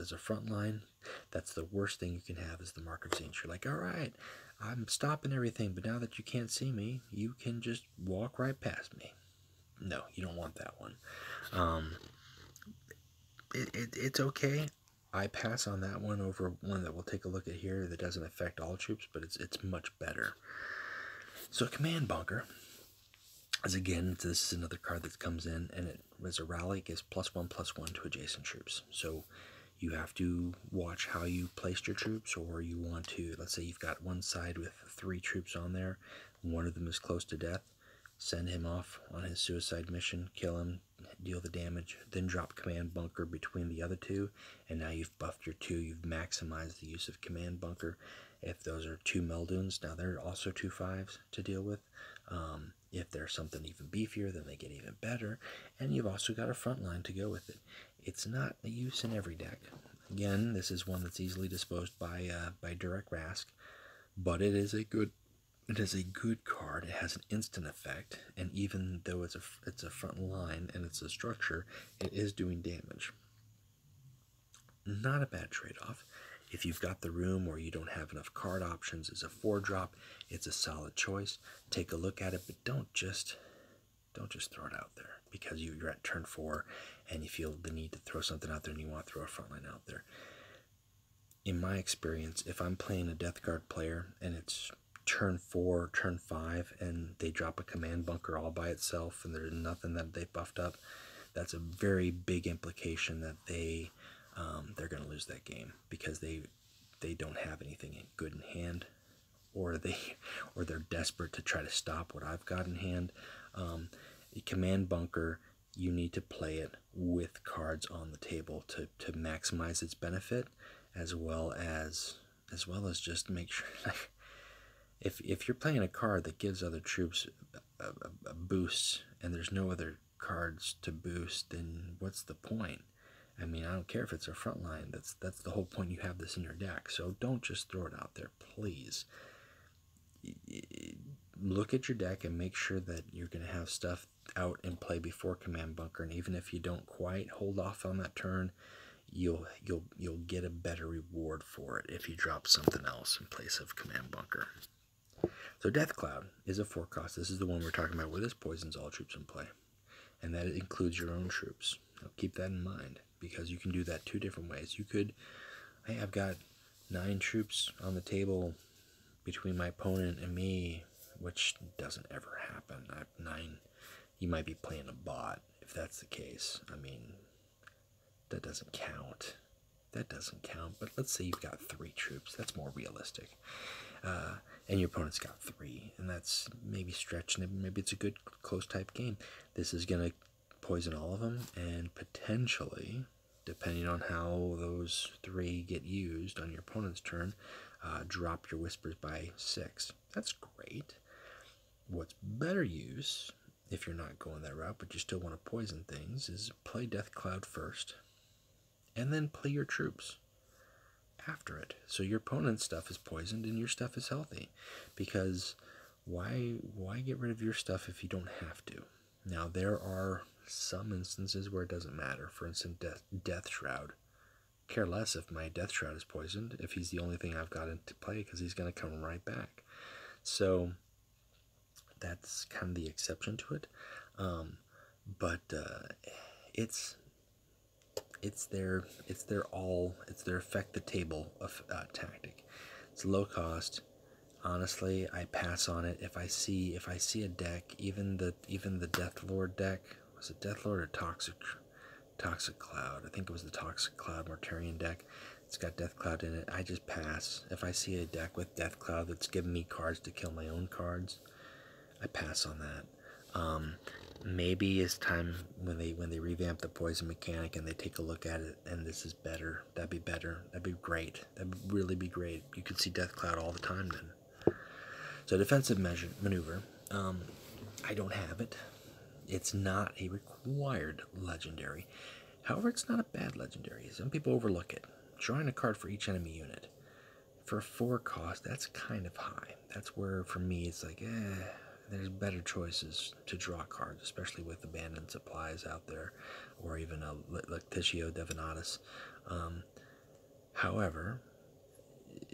as a front line. That's the worst thing you can have is the Mark of Tzeentch. You're like, all right, I'm stopping everything, but now that you can't see me, you can just walk right past me. No, you don't want that one. Um, it, it, it's okay. I pass on that one over one that we'll take a look at here that doesn't affect all troops, but it's it's much better. So command bunker is again this is another card that comes in and it as a rally gives plus one plus one to adjacent troops. So you have to watch how you placed your troops or you want to let's say you've got one side with three troops on there, one of them is close to death, send him off on his suicide mission, kill him, deal the damage, then drop command bunker between the other two, and now you've buffed your two, you've maximized the use of command bunker. If those are two Muldoons, now they're also two fives to deal with. Um, if there's something even beefier, then they get even better, and you've also got a front line to go with it. It's not a use in every deck. Again, this is one that's easily disposed by uh, by Durak Rask, but it is a good it is a good card. It has an instant effect, and even though it's a it's a front line and it's a structure, it is doing damage. Not a bad trade-off. If you've got the room or you don't have enough card options as a four drop, it's a solid choice. Take a look at it, but don't just don't just throw it out there because you're at turn four and you feel the need to throw something out there and you want to throw a front line out there. In my experience, if I'm playing a Death Guard player and it's turn four, turn five, and they drop a command bunker all by itself, and there's nothing that they buffed up, that's a very big implication that they um, they're going to lose that game because they they don't have anything good in hand, or they or they're desperate to try to stop what I've got in hand. Um, command bunker, you need to play it with cards on the table to to maximize its benefit, as well as as well as just make sure. if if you're playing a card that gives other troops a, a, a boost and there's no other cards to boost, then what's the point? I mean, I don't care if it's a front line. That's that's the whole point. You have this in your deck, so don't just throw it out there, please. Look at your deck and make sure that you're going to have stuff out and play before command bunker. And even if you don't quite hold off on that turn, you'll you'll you'll get a better reward for it if you drop something else in place of command bunker. So Death Cloud is a four cost. This is the one we're talking about where this poisons all troops in play. And that includes your own troops. Now keep that in mind because you can do that two different ways. You could, hey, I've got nine troops on the table between my opponent and me, which doesn't ever happen. I have nine, you might be playing a bot if that's the case. I mean, that doesn't count. That doesn't count. But let's say you've got three troops. That's more realistic. Uh, and your opponent's got three, and that's maybe stretching it. Maybe it's a good close type game. This is going to poison all of them, and potentially, depending on how those three get used on your opponent's turn, uh, drop your whispers by six. That's great. What's better use, if you're not going that route, but you still want to poison things, is play Death Cloud first, and then play your troops after it. So your opponent's stuff is poisoned and your stuff is healthy. Because why why get rid of your stuff if you don't have to? Now there are some instances where it doesn't matter. For instance, death, death shroud. Care less if my death shroud is poisoned if he's the only thing I've got into play because he's going to come right back. So that's kind of the exception to it. Um, but uh, it's it's their it's their all it's their affect the table of uh, tactic. It's low cost. Honestly, I pass on it if I see if I see a deck, even the even the Death Lord deck was it Death Lord or Toxic Toxic Cloud? I think it was the Toxic Cloud Mortarion deck. It's got Death Cloud in it. I just pass. If I see a deck with Death Cloud that's giving me cards to kill my own cards, I pass on that. Um, maybe it's time when they when they revamp the poison mechanic and they take a look at it and this is better. That'd be better. That'd be great. That'd really be great. You could see Death Cloud all the time then. So defensive measure maneuver. Um, I don't have it. It's not a required legendary. However, it's not a bad legendary. Some people overlook it. Drawing a card for each enemy unit. For four cost, that's kind of high. That's where, for me, it's like, eh, there's better choices to draw cards, especially with abandoned supplies out there, or even a Lectitio Divinitatus. Um, however,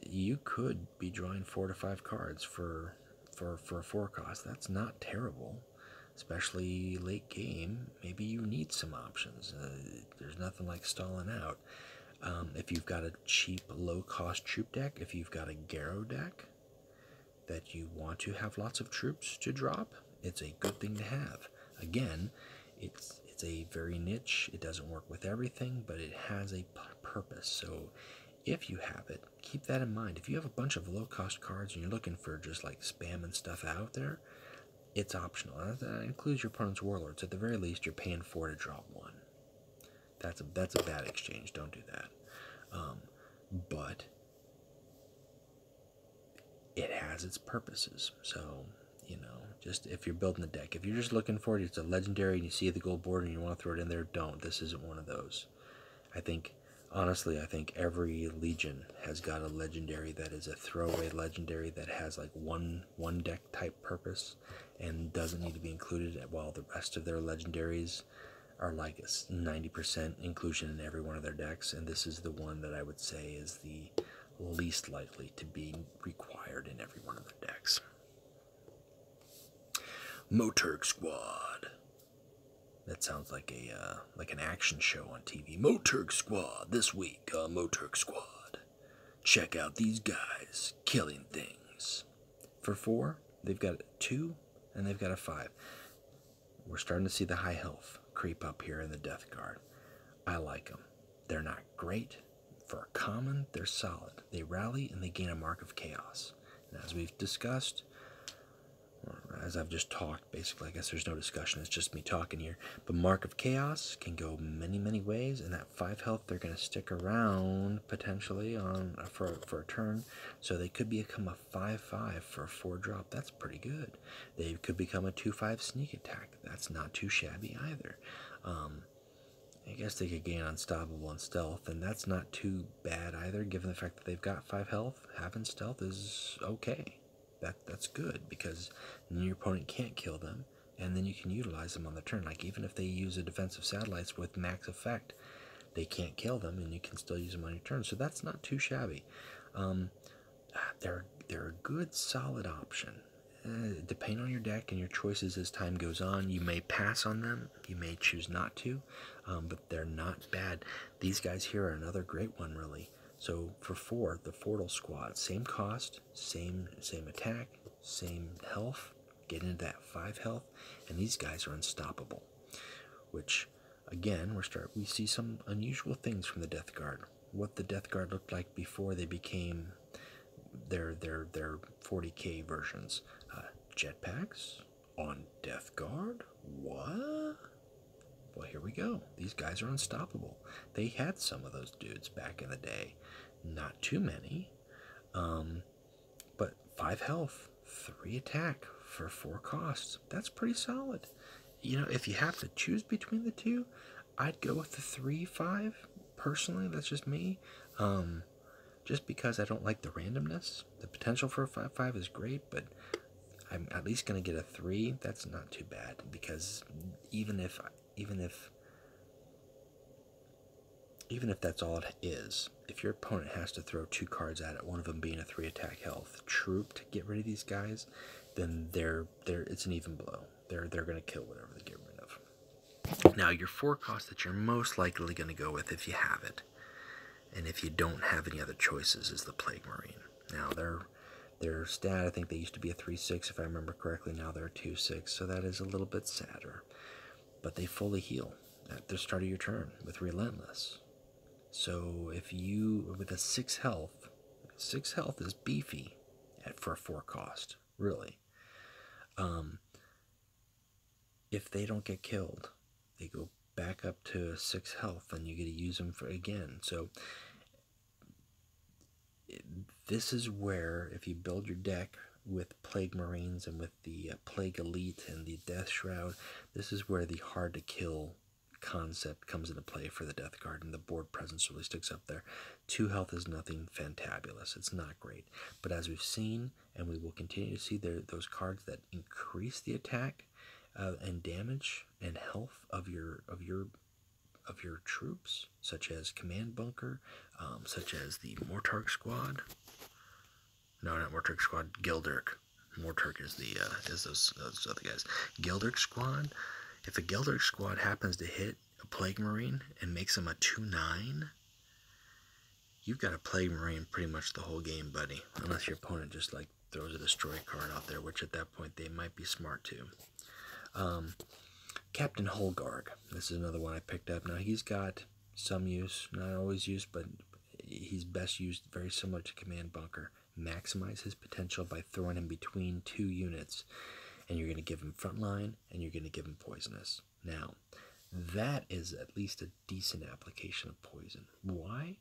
you could be drawing four to five cards for for for a four cost. That's not terrible, especially late game. Maybe you need some options. Uh, there's nothing like stalling out. Um, if you've got a cheap, low cost troop deck, if you've got a Garro deck, that you want to have lots of troops to drop, it's a good thing to have. Again, it's it's a very niche. It doesn't work with everything, but it has a purpose. So if you have it, keep that in mind. If you have a bunch of low-cost cards and you're looking for just like spam and stuff out there, it's optional. That includes your opponent's warlords. At the very least, you're paying four to drop one. That's a that's a bad exchange. Don't do that. Um, but it has its purposes. So, you know, just if you're building the deck, if you're just looking for it, it's a legendary and you see the gold board and you want to throw it in there, don't. This isn't one of those. I think, honestly, I think every Legion has got a legendary that is a throwaway legendary that has like one one deck type purpose and doesn't need to be included while the rest of their legendaries are like 90% inclusion in every one of their decks. And this is the one that I would say is the least likely to be required in every one of the decks. Moturg Squad. That sounds like a uh, like an action show on TV. Moturg Squad this week. Uh, Squad. Check out these guys killing things. For four, they've got two and they've got a five. We're starting to see the high health creep up here in the Death Guard. I like them. They're not great, for a common, they're solid. They rally and they gain a mark of chaos. And as we've discussed, as I've just talked, basically, I guess there's no discussion, it's just me talking here. But Mark of Chaos can go many, many ways, and that 5 health, they're going to stick around potentially on uh, for, for a turn. So they could become a 5-5 for a 4 drop. That's pretty good. They could become a 2-5 sneak attack. That's not too shabby either. Um, I guess they could gain unstoppable and stealth, and that's not too bad either, given the fact that they've got five health. Having stealth is okay. That that's good because your opponent can't kill them, and then you can utilize them on the turn. Like even if they use a defensive satellites with max effect, they can't kill them, and you can still use them on your turn. So that's not too shabby. Um, they're they're a good solid option. Uh, depending on your deck and your choices as time goes on, you may pass on them, you may choose not to, um, but they're not bad. These guys here are another great one, really. So for four, the Fortal Squad, same cost, same same attack, same health, get into that five health, and these guys are unstoppable. Which, again, we start we see some unusual things from the Death Guard. What the Death Guard looked like before they became their their their 40k versions. Uh, jetpacks on Death Guard? What? Well, here we go. These guys are unstoppable. They had some of those dudes back in the day. Not too many, um, but five health, three attack for four costs. That's pretty solid. You know, if you have to choose between the two, I'd go with the three five. Personally, that's just me. Um, just because I don't like the randomness. The potential for a 5-5 is great, but I'm at least going to get a three. That's not too bad because even if even if even if that's all it is, if your opponent has to throw two cards at it, one of them being a three attack health troop to get rid of these guys, then they're they're it's an even blow. They're they're gonna kill whatever they get rid of. Now your four cost that you're most likely gonna go with if you have it, and if you don't have any other choices, is the Plague Marine. Now their their stat I think they used to be a three six if I remember correctly. Now they're a two six, so that is a little bit sadder. But they fully heal at the start of your turn with Relentless. So if you, with a 6 health, 6 health is beefy at, for a 4 cost, really. Um, if they don't get killed, they go back up to 6 health and you get to use them for again. So this is where, if you build your deck with Plague Marines and with the uh, Plague Elite and the Death Shroud, this is where the hard to kill concept comes into play for the Death Guard, and the board presence really sticks up there. Two health is nothing fantabulous. It's not great. But as we've seen, and we will continue to see, there those cards that increase the attack uh, and damage and health of your of your of your troops, such as Command Bunker, um, such as the Mortarch Squad. No, not Mortarch Squad. Gildirk. Mortarch is the uh, is those those other guys. Gildirk Squad if a Gildirk squad happens to hit a Plague Marine and makes them a 2-9, you've got a Plague Marine pretty much the whole game, buddy. Unless your opponent just like throws a destroy card out there, which at that point they might be smart to. Um, Captain Holgarg. This is another one I picked up. Now he's got some use, not always used, but he's best used very similar to Command Bunker. Maximize his potential by throwing him between two units and you're going to give him frontline, and you're going to give him poisonous. Now, that is at least a decent application of poison. Why?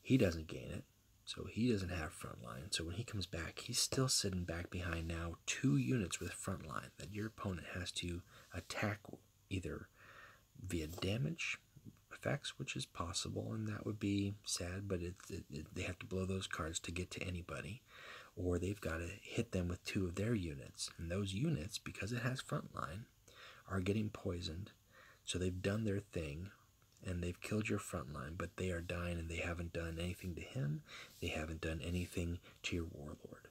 He doesn't gain it, so he doesn't have frontline. So when he comes back, he's still sitting back behind now two units with frontline that your opponent has to attack either via damage effects, which is possible, and that would be sad, but it, it, it, they have to blow those cards to get to anybody or they've got to hit them with two of their units. And those units, because it has frontline, are getting poisoned. So they've done their thing and they've killed your frontline, but they are dying and they haven't done anything to him. They haven't done anything to your warlord.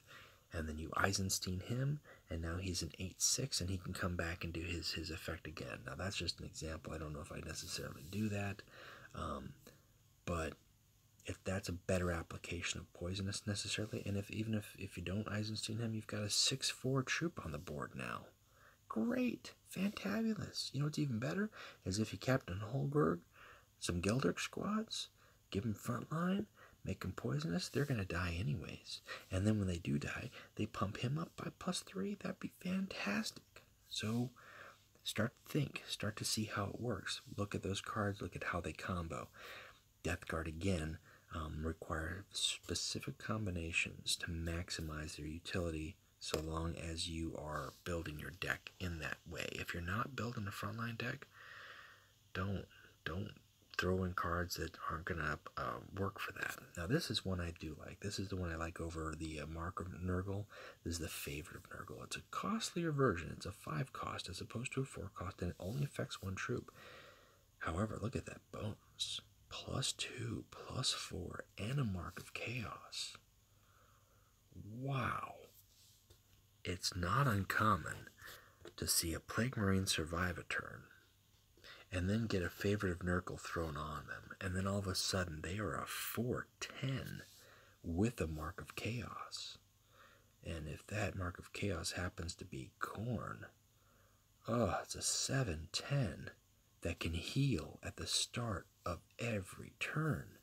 And then you Eisenstein him, and now he's an 8 6, and he can come back and do his, his effect again. Now, that's just an example. I don't know if I necessarily do that. Um, but if that's a better application of poisonous necessarily, and if even if, if you don't Eisenstein him, you've got a 6-4 troop on the board now. Great. Fantabulous. You know what's even better? Is if you Captain Holberg, some Gildirk squads, give them front line, make them poisonous, they're going to die anyways. And then when they do die, they pump him up by plus three. That'd be fantastic. So start to think, start to see how it works. Look at those cards, look at how they combo. Death Guard again um, require specific combinations to maximize their utility so long as you are building your deck in that way. If you're not building a frontline deck, don't don't throw in cards that aren't going to uh, work for that. Now this is one I do like. This is the one I like over the uh, Mark of Nurgle. This is the favorite of Nurgle. It's a costlier version. It's a 5 cost as opposed to a 4 cost and it only affects one troop. However, look at that bonus plus 2, plus 4, and a mark of chaos. Wow. It's not uncommon to see a Plague Marine survive a turn and then get a favorite of Nurgle thrown on them, and then all of a sudden they are a 410 with a mark of chaos. And if that mark of chaos happens to be Khorne, oh, it's a 710 that can heal at the start of every turn.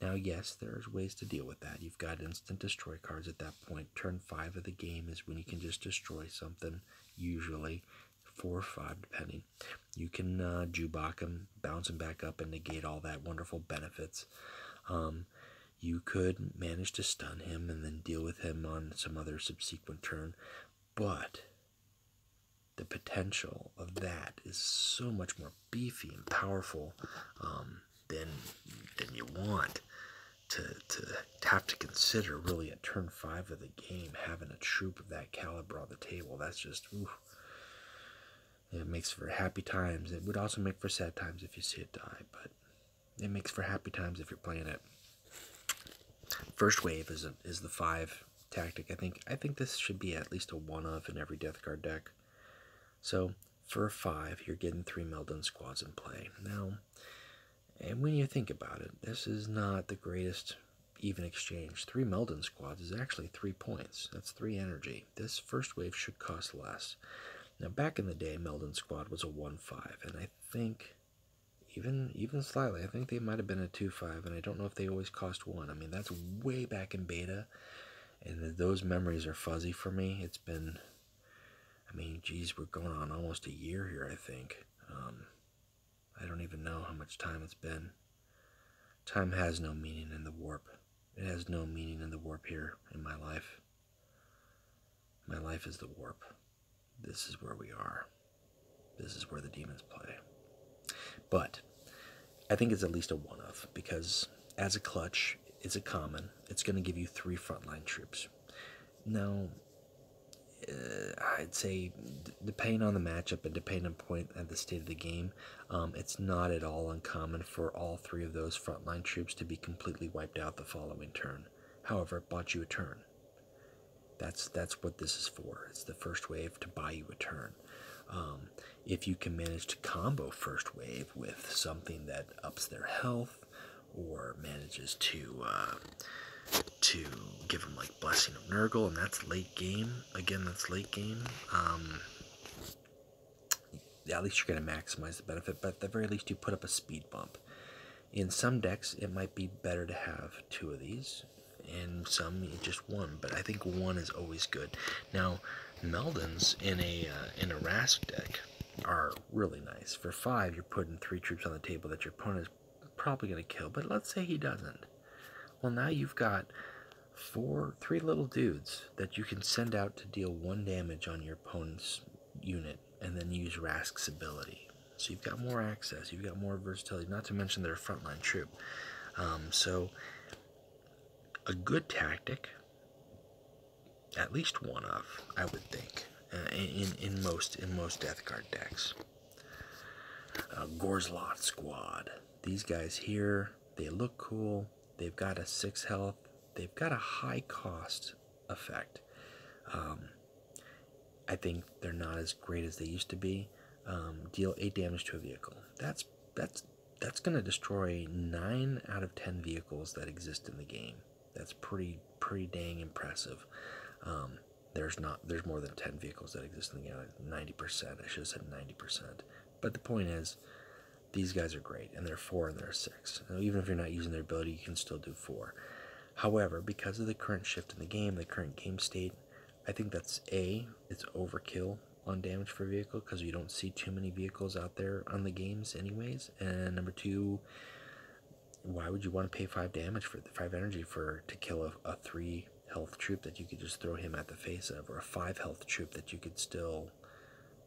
Now, yes, there's ways to deal with that. You've got instant destroy cards at that point. Turn five of the game is when you can just destroy something, usually four or five, depending. You can uh, Jubok him, bounce him back up, and negate all that wonderful benefits. Um, you could manage to stun him and then deal with him on some other subsequent turn, but the potential of that is so much more beefy and powerful um, than than you want to, to have to consider really at turn five of the game having a troop of that caliber on the table. That's just, ooh, it makes for happy times. It would also make for sad times if you see it die, but it makes for happy times if you're playing it. First wave is a, is the five tactic. I think I think this should be at least a one of in every Death Guard deck. So for a five, you're getting three Meldon squads in play. Now, and when you think about it, this is not the greatest even exchange. Three Meldon squads is actually three points. That's three energy. This first wave should cost less. Now, back in the day, Meldon squad was a 1-5, and I think, even even slightly, I think they might have been a 2-5, and I don't know if they always cost 1. I mean, that's way back in beta, and those memories are fuzzy for me. It's been, I mean, geez, we're going on almost a year here, I think. Um, I don't even know how much time it's been. Time has no meaning in the warp. It has no meaning in the warp here in my life. My life is the warp. This is where we are. This is where the demons play. But I think it's at least a one of because as a clutch, it's a common. It's going to give you three frontline troops. Now, uh, I'd say, depending on the matchup and depending on point at the state of the game, um, it's not at all uncommon for all three of those frontline troops to be completely wiped out the following turn. However, it bought you a turn. That's that's what this is for. It's the first wave to buy you a turn. Um, if you can manage to combo first wave with something that ups their health or manages to uh, to give them like Blessing of Nurgle, and that's late game. Again, that's late game. Um, at least you're going to maximize the benefit, but at the very least, you put up a speed bump. In some decks, it might be better to have two of these, and some just one. But I think one is always good. Now, Meldons in a uh, in a Rask deck are really nice. For five, you're putting three troops on the table that your opponent is probably going to kill. But let's say he doesn't. Well, now you've got four, three little dudes that you can send out to deal one damage on your opponent's unit and then use Rask's ability. So you've got more access, you've got more versatility, not to mention they're frontline troop. Um, so a good tactic, at least one of, I would think, uh, in in most in most Death Guard decks. Uh, Gorslot Squad. These guys here, they look cool. They've got a six health. They've got a high cost effect. Um, I think they're not as great as they used to be. Um, deal eight damage to a vehicle. That's that's that's going to destroy nine out of ten vehicles that exist in the game. That's pretty pretty dang impressive. Um, there's not there's more than ten vehicles that exist in the game. Ninety percent. I should have said ninety percent. But the point is, these guys are great, and they're four and they're six. Now, even if you're not using their ability, you can still do four. However, because of the current shift in the game, the current game state, I think that's A, it's overkill on damage for vehicle because you don't see too many vehicles out there on the games anyways. And number two, why would you want to pay five damage for the five energy for to kill a, a three health troop that you could just throw him at the face of, or a five health troop that you could still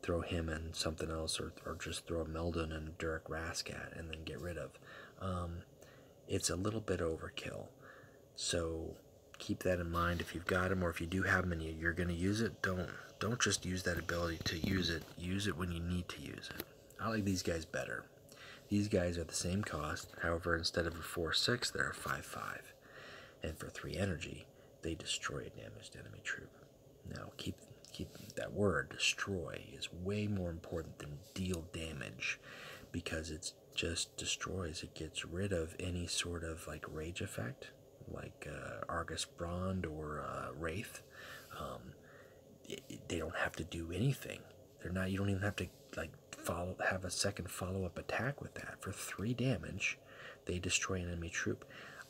throw him and something else, or, or just throw a Meldon and Durak Rask at and then get rid of. Um, it's a little bit overkill. So keep that in mind. If you've got him, or if you do have him and you're going to use it, don't don't just use that ability to use it. Use it when you need to use it. I like these guys better. These guys are the same cost. However, instead of a 4-6, they're a 5-5. And for 3 energy, they destroy a damaged enemy troop. Now, keep keep that word destroy is way more important than deal damage because it just destroys it gets rid of any sort of like rage effect like uh, Argus Brond or uh, Wraith um, it, it, they don't have to do anything they're not you don't even have to like follow have a second follow-up attack with that for three damage they destroy an enemy troop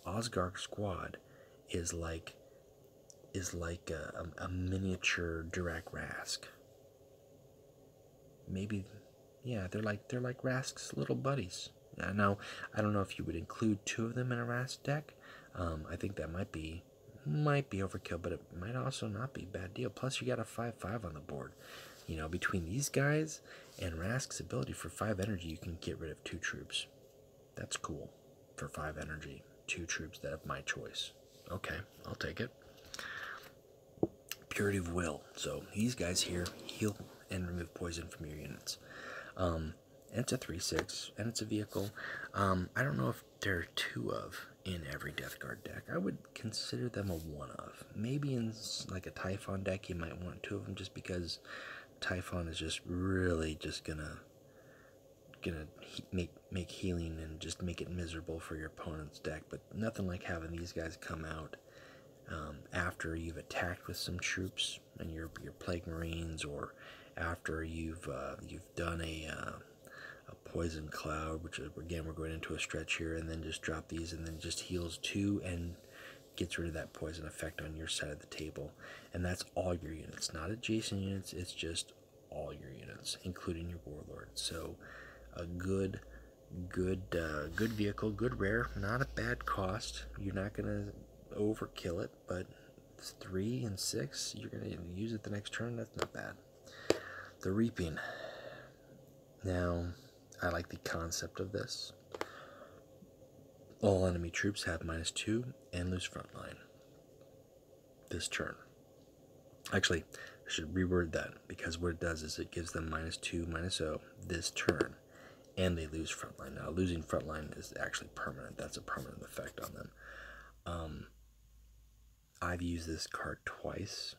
Osghark squad is like is like a, a, a miniature Durak Rask. Maybe, yeah, they're like they're like Rask's little buddies. Now, I don't know if you would include two of them in a Rask deck. Um, I think that might be might be overkill, but it might also not be bad deal. Plus, you got a five-five on the board. You know, between these guys and Rask's ability for five energy, you can get rid of two troops. That's cool for five energy. two troops that have my choice. Okay, I'll take it. Purity of Will. So these guys here heal and remove poison from your units. Um, and it's a 3-6, and it's a vehicle. Um, I don't know if there are two of in every Death Guard deck. I would consider them a one of. Maybe in like a Typhon deck you might want two of them just because Typhon is just really just gonna gonna make make healing and just make it miserable for your opponent's deck. But nothing like having these guys come out um, after you've attacked with some troops and your your plague marines, or after you've uh, you've done a uh, a poison cloud, which again we're going into a stretch here, and then just drop these, and then just heals two and gets rid of that poison effect on your side of the table, and that's all your units, not adjacent units. It's just all your units, including your warlord. So a good good uh, good vehicle, good rare, not a bad cost. You're not gonna overkill it, but it's three and six, you're gonna use it the next turn. That's not bad. The reaping. Now, I like the concept of this. All enemy troops have minus two and lose front line this turn. Actually, I should reword that because what it does is it gives them minus two, minus O this turn, and they lose front line. Now, losing front line is actually permanent. That's a permanent effect on them. Um, I've used this card twice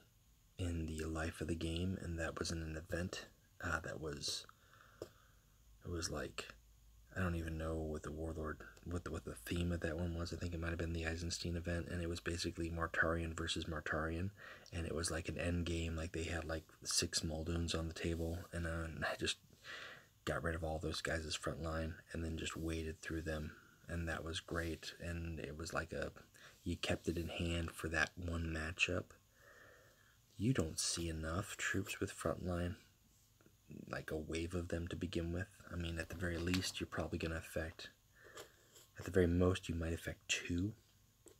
in the life of the game, and that was in an event uh, that was it was like I don't even know what the warlord what the what the theme of that one was. I think it might have been the Eisenstein event, and it was basically Mortarion versus Mortarion, and it was like an end game. Like they had like six Muldoons on the table, and uh, I just got rid of all those guys' front line, and then just waded through them, and that was great. And it was like a you kept it in hand for that one matchup. You don't see enough troops with front line like a wave of them to begin with. I mean, at the very least, you're probably going to affect, at the very most, you might affect two,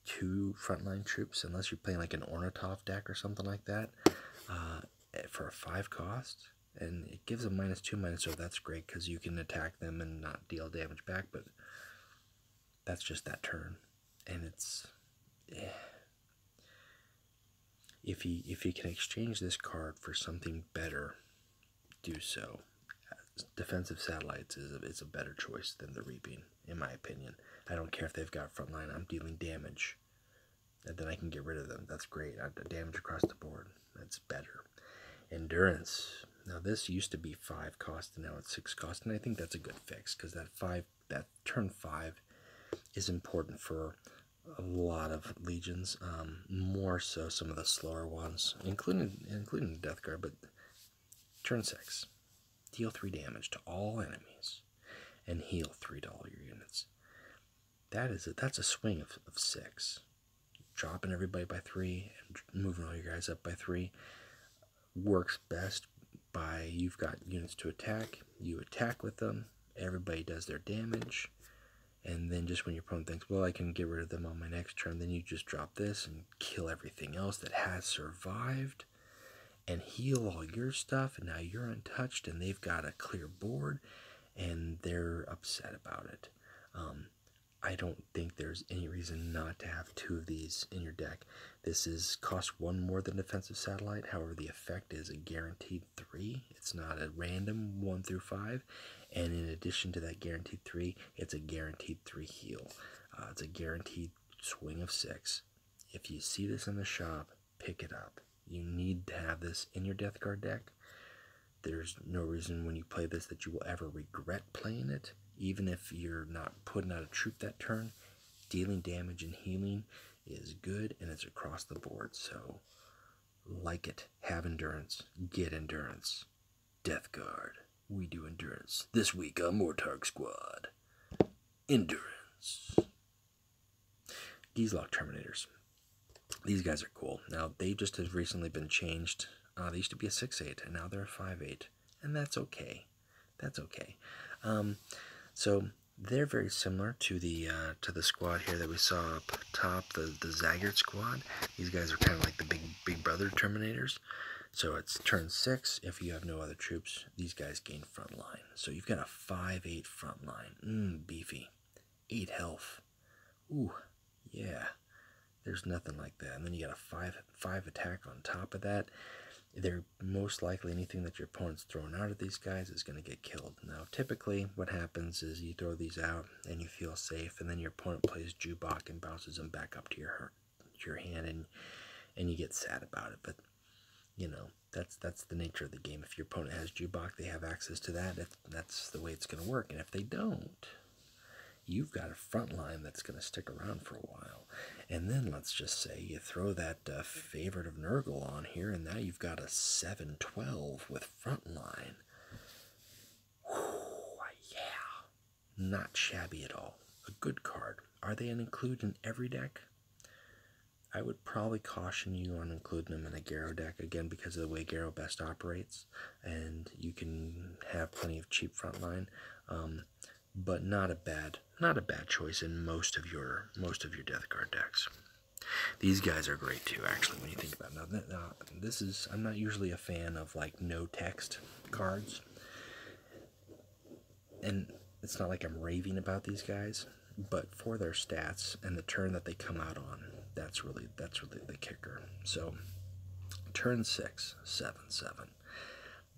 two frontline troops, unless you're playing like an Ornatov deck or something like that, uh, for a five cost. And it gives a minus two, minus so that's great because you can attack them and not deal damage back, but that's just that turn. And it's, yeah. If you, if you can exchange this card for something better, do so. Defensive satellites is a, is a better choice than the reaping, in my opinion. I don't care if they've got frontline. I'm dealing damage, and then I can get rid of them. That's great. I, damage across the board. That's better. Endurance. Now this used to be five cost, and now it's six cost, and I think that's a good fix because that five, that turn five, is important for a lot of legions. Um, more so some of the slower ones, including including the Death Guard, but Turn 6. Deal 3 damage to all enemies and heal 3 to all your units. That is it. That's a swing of, of 6. Dropping everybody by 3 and moving all your guys up by 3 works best by you've got units to attack, you attack with them, everybody does their damage, and then just when your opponent thinks, well, I can get rid of them on my next turn, then you just drop this and kill everything else that has survived and heal all your stuff, and now you're untouched, and they've got a clear board, and they're upset about it. Um, I don't think there's any reason not to have two of these in your deck. This is cost one more than defensive satellite. However, the effect is a guaranteed three. It's not a random one through five. And in addition to that guaranteed three, it's a guaranteed three heal. Uh, it's a guaranteed swing of six. If you see this in the shop, pick it up. You need to have this in your Death Guard deck. There's no reason when you play this that you will ever regret playing it, even if you're not putting out a troop that turn. Dealing damage and healing is good and it's across the board. So, like it, have endurance, get endurance. Death Guard, we do endurance. This week on Mortarg Squad, endurance. Geeslok Terminators. These guys are cool. Now, they just have recently been changed. Uh, they used to be a six eight, and now they're a five eight, and that's okay. That's okay. Um, so, they're very similar to the uh, to the squad here that we saw up top, the, the Zaggart squad. These guys are kind of like the big big brother Terminators. So it's turn 6. If you have no other troops, these guys gain front line. So you've got a 5'8 front line. Mmm, beefy. 8 health. Ooh, Yeah, there's nothing like that. And then you got a five five attack on top of that. They're most likely anything that your opponent's throwing out at these guys is going to get killed. Now, typically, what happens is you throw these out and you feel safe, and then your opponent plays Jubok and bounces them back up to your your hand, and and you get sad about it. But you know that's that's the nature of the game. If your opponent has Jubok, they have access to that. That's the way it's going to work. And if they don't, you've got a front line that's going to stick around for a while. And then let's just say you throw that uh, favorite of Nurgle on here, and now you've got a 712 with front line. yeah. Not shabby at all. A good card. Are they included in every deck? I would probably caution you on including them in a Garro deck again because of the way Garro best operates, and you can have plenty of cheap frontline, um, but not a bad not a bad choice in most of your most of your Death card decks. These guys are great too, actually. When you think about it. Now, this is I'm not usually a fan of like no text cards, and it's not like I'm raving about these guys, but for their stats and the turn that they come out on, that's really that's really the kicker. So turn six, seven, seven.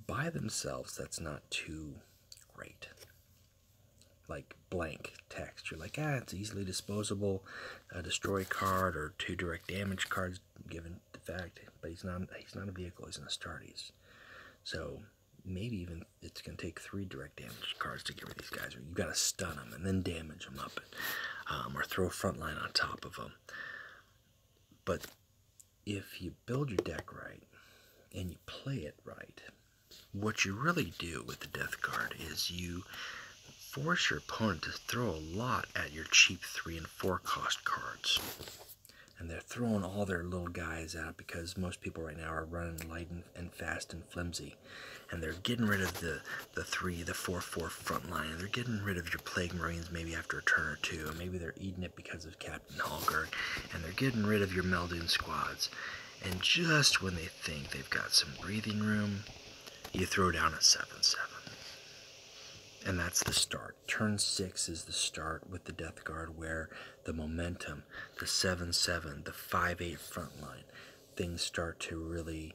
By themselves, that's not too great. Like blank text. You're like, ah, it's easily disposable, a destroy card or two direct damage cards, given the fact. But he's not he's not a vehicle. He's an Astartes. So maybe even it's to take three direct damage cards to get rid of these guys. Or you got to stun them and then damage them up, um, or throw a front line on top of them. But if you build your deck right and you play it right, what you really do with the Death Guard is you force your opponent to throw a lot at your cheap 3 and 4 cost cards. And they're throwing all their little guys out because most people right now are running light and, and fast and flimsy. And they're getting rid of the, the 3, the 4 4 front line. And they're getting rid of your Plague Marines maybe after a turn or two. And maybe they're eating it because of Captain Hallgerd. And they're getting rid of your Meldoon squads. And just when they think they've got some breathing room, you throw down a 7 7. And that's the start. Turn 6 is the start with the Death Guard where the momentum, the 7-7, the 5-8 front line, things start to really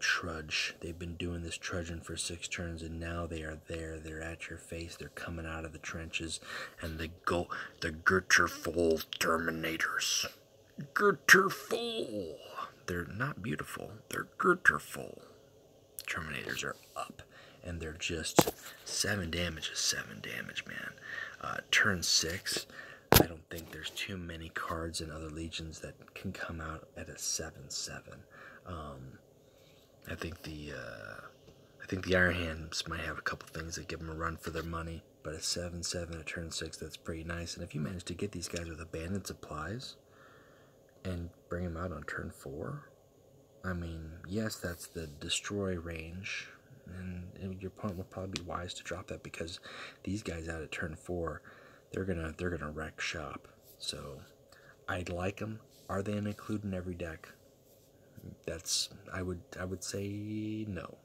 trudge. They've been doing this trudging for six turns, and now they are there. They're at your face. They're coming out of the trenches, and the go the Girterful Terminators. Girterful. They're not beautiful. They're Girterful. Terminators are up and they're just seven damage is seven damage, man. Uh, turn six, I don't think there's too many cards in other legions that can come out at a seven seven. Um, I think the uh, I think the Iron Hands might have a couple things that give them a run for their money, but a seven seven at turn six that's pretty nice. And if you manage to get these guys with abandoned supplies and bring them out on turn four, I mean, yes, that's the destroy range and your opponent would probably be wise to drop that because these guys out at turn four, they're gonna they're gonna wreck shop. So I'd like them. Are they included in every deck? That's I would I would say no.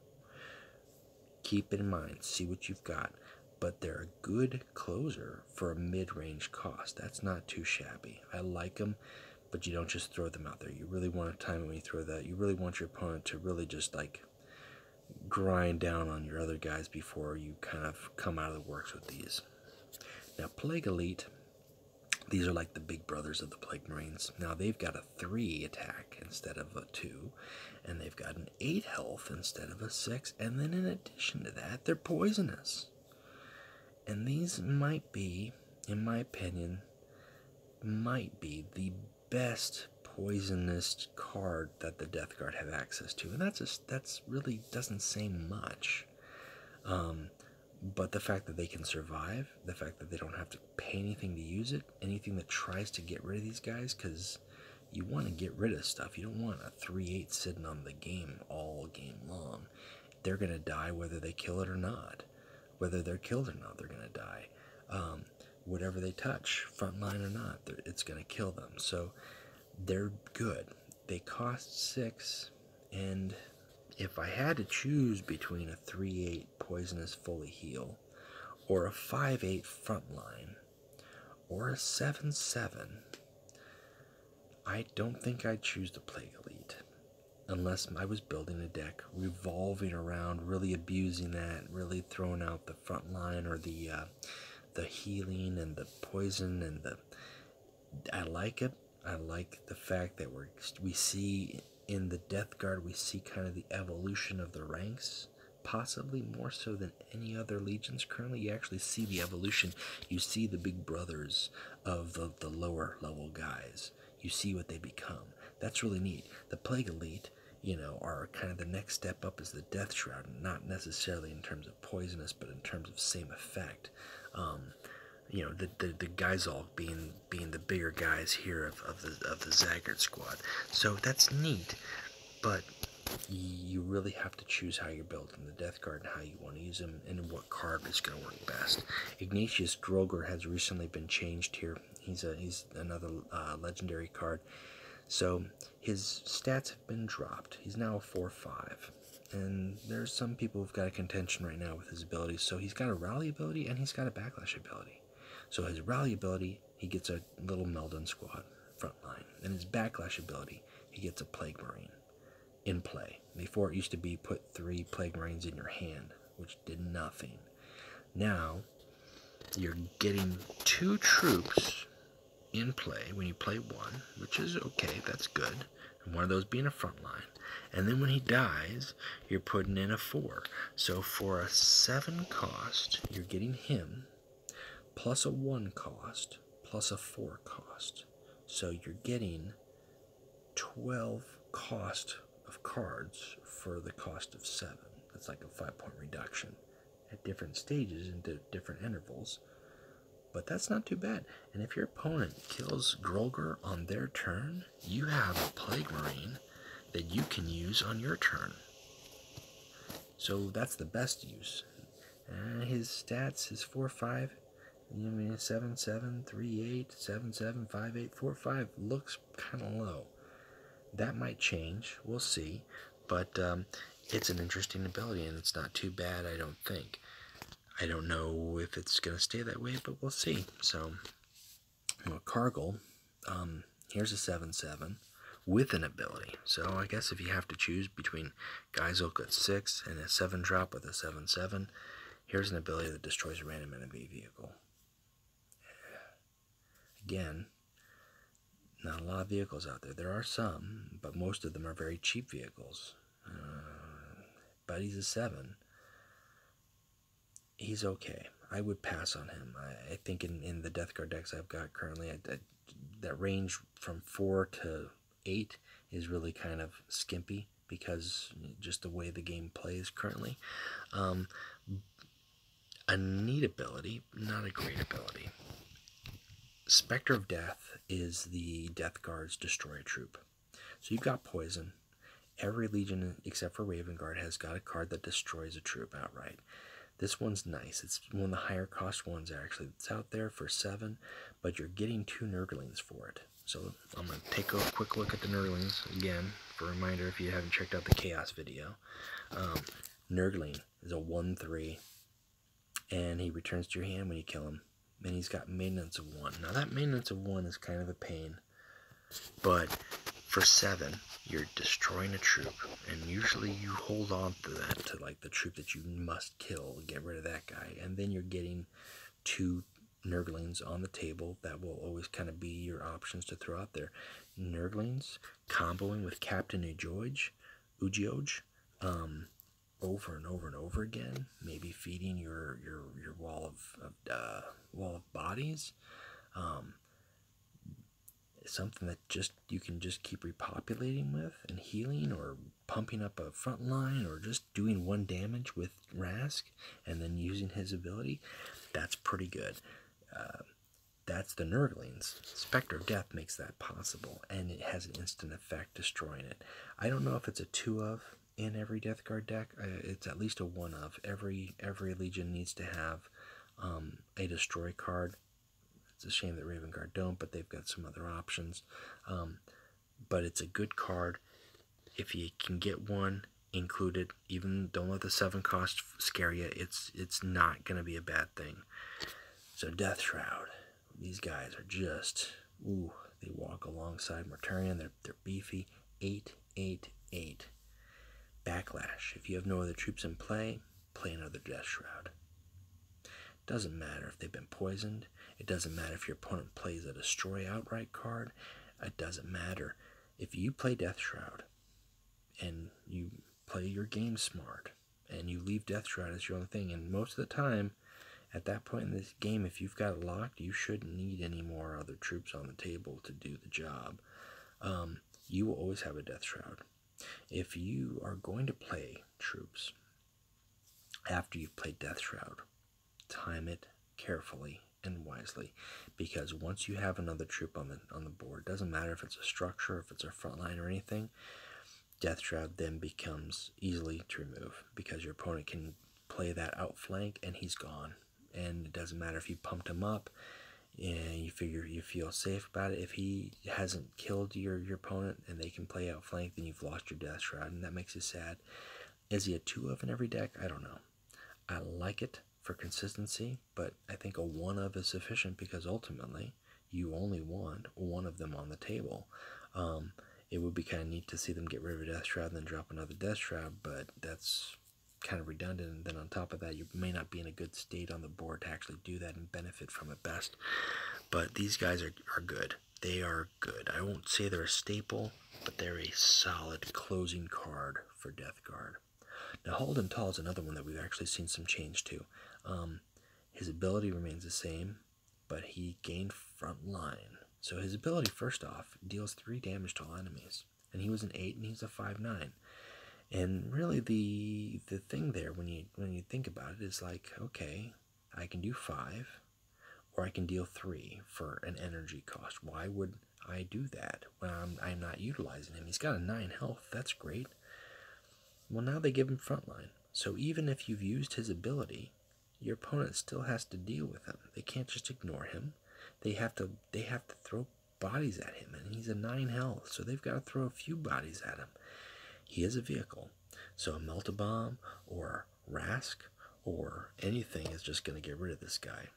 Keep it in mind. See what you've got. But they're a good closer for a mid-range cost. That's not too shabby. I like them, but you don't just throw them out there. You really want a time when you throw that. You really want your opponent to really just like grind down on your other guys before you kind of come out of the works with these. Now, Plague Elite, these are like the big brothers of the Plague Marines. Now, they've got a 3 attack instead of a 2, and they've got an 8 health instead of a 6, and then in addition to that, they're poisonous. And these might be, in my opinion, might be the best poisonous card that the Death Guard have access to, and that's just that's really doesn't say much. Um, but the fact that they can survive, the fact that they don't have to pay anything to use it, anything that tries to get rid of these guys, because you want to get rid of stuff. You don't want a 3-8 sitting on the game all game long. They're going to die whether they kill it or not. Whether they're killed or not, they're going to die. Um, whatever they touch, frontline or not, it's going to kill them. So they're good. They cost six, and if I had to choose between a 3 8 poisonous fully heal, or a 5 8 frontline, or a 7 7, I don't think I'd choose the Plague Elite unless I was building a deck revolving around really abusing that, really throwing out the front line or the uh, the healing and the poison and the. I like it. I like the fact that we're we see in the Death Guard we see kind of the evolution of the ranks possibly more so than any other legions currently. You actually see the evolution. You see the big brothers of the, the lower level guys. You see what they become. That's really neat. The plague elite you know, are kind of the next step up is the Death Shroud, not necessarily in terms of poisonous, but in terms of same effect. Um, you know, the the, the Geizalk being being the bigger guys here of, of the of the Zaggart squad. So that's neat, but you really have to choose how you're building the Death Guard and how you want to use them and what card is going to work best. Ignatius Droger has recently been changed here. He's a he's another uh, legendary card. So his stats have been dropped. He's now a 4-5. And there's some people who've got a contention right now with his abilities. So he's got a rally ability and he's got a backlash ability. So his rally ability, he gets a little Meldon squad front line. And his backlash ability, he gets a Plague Marine in play. Before it used to be put three Plague Marines in your hand, which did nothing. Now, you're getting two troops in play when you play one, which is okay, that's good. And one of those being a front line. And then when he dies, you're putting in a four. So for a seven cost, you're getting him plus a one cost plus a four cost. So you're getting 12 cost of cards for the cost of seven. That's like a five point reduction at different stages and different intervals. But that's not too bad. And if your opponent kills Grulgor on their turn, you have a Plague Marine that you can use on your turn. So that's the best use. And his stats is 4 5. You mean 7 7, 3 8, 7 7, 5 8, 4 5 looks kind of low. That might change. We'll see. But um, it's an interesting ability, and it's not too bad, I don't think. I don't know if it's going to stay that way, but we'll see. So, well, Cargill, um, here's a 7-7 with an ability. So I guess if you have to choose between Geizalk at 6 and a 7 drop with a 7-7, here's an ability that destroys a random enemy vehicle. Again, not a lot of vehicles out there. There are some, but most of them are very cheap vehicles. Uh, a 7 he's okay. I would pass on him. I, I think in, in the Death Guard decks I've got currently, I, I, that range from 4 to 8 is really kind of skimpy because just the way the game plays currently. Um, a neat ability, not a great ability. Spectre of Death is the Death Guard's destroy troop. So you've got poison. Every legion except for Raven Guard has got a card that destroys a troop outright. This one's nice. It's one of the higher cost ones actually. It's out there for seven, but you're getting two Nurglings for it. So I'm going to take a quick look at the Nurglings again for a reminder if you haven't checked out the Chaos video. Um, Nurgling is a 1-3, and he returns to your hand when you kill him. And he's got maintenance of 1. Now that maintenance of 1 is kind of a pain, but for 7, you're destroying a troop, and usually you hold on to that to like the troop that you must kill, get rid of that guy, and then you're getting two Nurglings on the table that will always kind of be your options to throw out there. Nurglings comboing with Captain Ujioj, um, over and over and over again, maybe feeding your your your wall of, of uh, wall of bodies. Um, something that just you can just keep repopulating with and healing or pumping up a front line or just doing one damage with Rask and then using his ability, that's pretty good. Uh, that's the Nurglings. Spectre of Death makes that possible, and it has an instant effect destroying it. I don't know if it's a two of in every Death Guard deck. Uh, it's at least a one of. Every every Legion needs to have um, a destroy card it's a shame that Raven Guard don't, but they've got some other options. Um, but it's a good card. If you can get one included, even don't let the seven cost scare you. It's it's not gonna be a bad thing. So Death Shroud, these guys are just ooh, They walk alongside Mortarion. They're, they're beefy. 8 8 8. Backlash. If you have no other troops in play, play another Death Shroud. Doesn't matter if they've been poisoned. It doesn't matter if your opponent plays a Destroy Outright card. It doesn't matter. If you play Death Shroud and you play your game smart and you leave Death Shroud as your own thing, and most of the time, at that point in this game, if you've got it locked, you shouldn't need any more other troops on the table to do the job. Um, you will always have a Death Shroud. If you are going to play troops after you've played Death Shroud, time it carefully and wisely because once you have another troop on the on the board doesn't matter if it's a structure if it's a front line or anything death shroud then becomes easily to remove because your opponent can play that outflank and he's gone. And it doesn't matter if you pumped him up and you figure you feel safe about it. If he hasn't killed your your opponent and they can play outflank then you've lost your death shroud and that makes you sad. Is he a two of in every deck? I don't know. I like it for consistency, but I think a one of is sufficient because ultimately you only want one of them on the table. Um, it would be kind of neat to see them get rid of a Death Shroud and then drop another Death Shroud, but that's kind of redundant. And then on top of that, you may not be in a good state on the board to actually do that and benefit from it best. But these guys are, are good. They are good. I won't say they're a staple, but they're a solid closing card for Death Guard. Now, Halden Tall is another one that we've actually seen some change to. Um, his ability remains the same, but he gained front line. So his ability, first off, deals three damage to all enemies, and he was an eight, and he's a five nine. And really, the the thing there, when you when you think about it, is like, okay, I can do five, or I can deal three for an energy cost. Why would I do that when I'm, I'm not utilizing him? He's got a nine health. That's great. Well, now they give him frontline. So even if you've used his ability, your opponent still has to deal with him. They can't just ignore him. They have to they have to throw bodies at him and he's a 9 health, so they've got to throw a few bodies at him. He is a vehicle. So a melt bomb or Rask or anything is just going to get rid of this guy.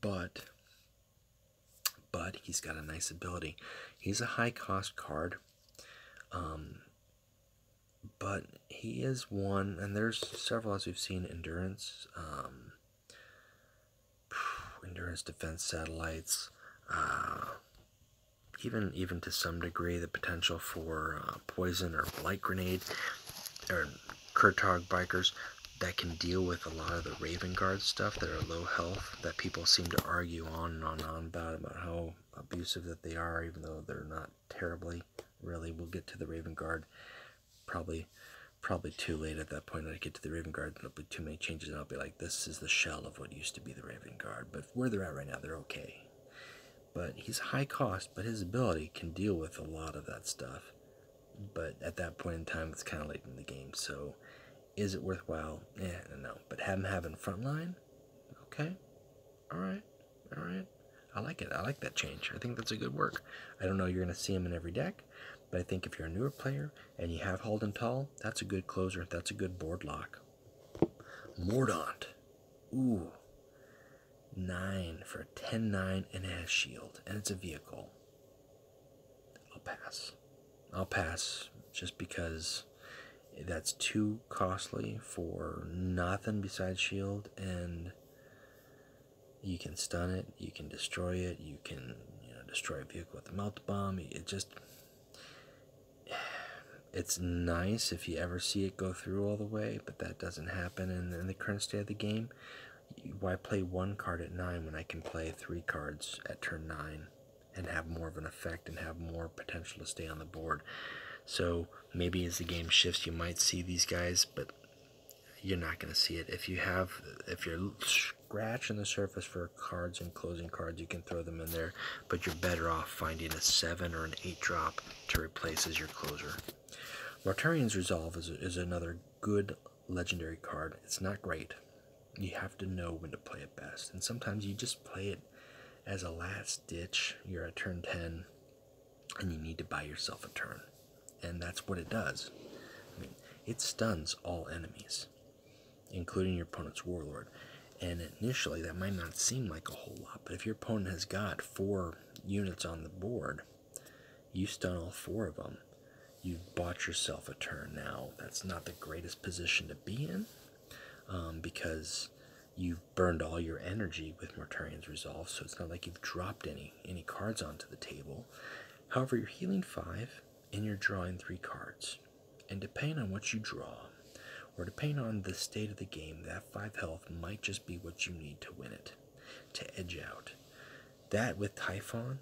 But but he's got a nice ability. He's a high cost card. Um, but he is one, and there's several as we've seen endurance, um, endurance defense satellites, uh, even even to some degree the potential for uh, poison or blight grenade or Kurtog bikers that can deal with a lot of the Raven Guard stuff that are low health that people seem to argue on and on and on about about how abusive that they are even though they're not terribly really we'll get to the Raven Guard probably probably too late at that point. I get to the Raven Guard, there'll be too many changes, and I'll be like, this is the shell of what used to be the Raven Guard. But where they're at right now, they're okay. But he's high cost, but his ability can deal with a lot of that stuff. But at that point in time, it's kind of late in the game. So, is it worthwhile? Yeah, no. But have him have in front line? Okay. All right. All right. I like it. I like that change. I think that's a good work. I don't know you're going to see him in every deck. But I think if you're a newer player and you have Halden Tall, that's a good closer. That's a good board lock. Mordaunt. Ooh. 9 for a 10 9 and has shield. And it's a vehicle. I'll pass. I'll pass just because that's too costly for nothing besides shield and you can stun it, you can destroy it, you can you know destroy a vehicle with a melt bomb. It just it's nice if you ever see it go through all the way, but that doesn't happen in, in the current state of the game. Why play one card at 9 when I can play three cards at turn 9 and have more of an effect and have more potential to stay on the board? So maybe as the game shifts, you might see these guys, but you're not going to see it. If you have, if you're scratching the surface for cards and closing cards, you can throw them in there, but you're better off finding a 7 or an 8 drop to replace as your closer. Mortarion's Resolve is, is another good legendary card. It's not great. You have to know when to play it best, and sometimes you just play it as a last ditch. You're at turn 10, and you need to buy yourself a turn, and that's what it does. I mean, it stuns all enemies including your opponent's warlord. And initially, that might not seem like a whole lot, but if your opponent has got four units on the board, you stun all four of them. You've bought yourself a turn now. That's not the greatest position to be in um, because you've burned all your energy with Mortarion's Resolve, so it's not like you've dropped any any cards onto the table. However, you're healing five and you're drawing three cards. And depending on what you draw, or depending on the state of the game, that 5 health might just be what you need to win it, to edge out. That with Typhon,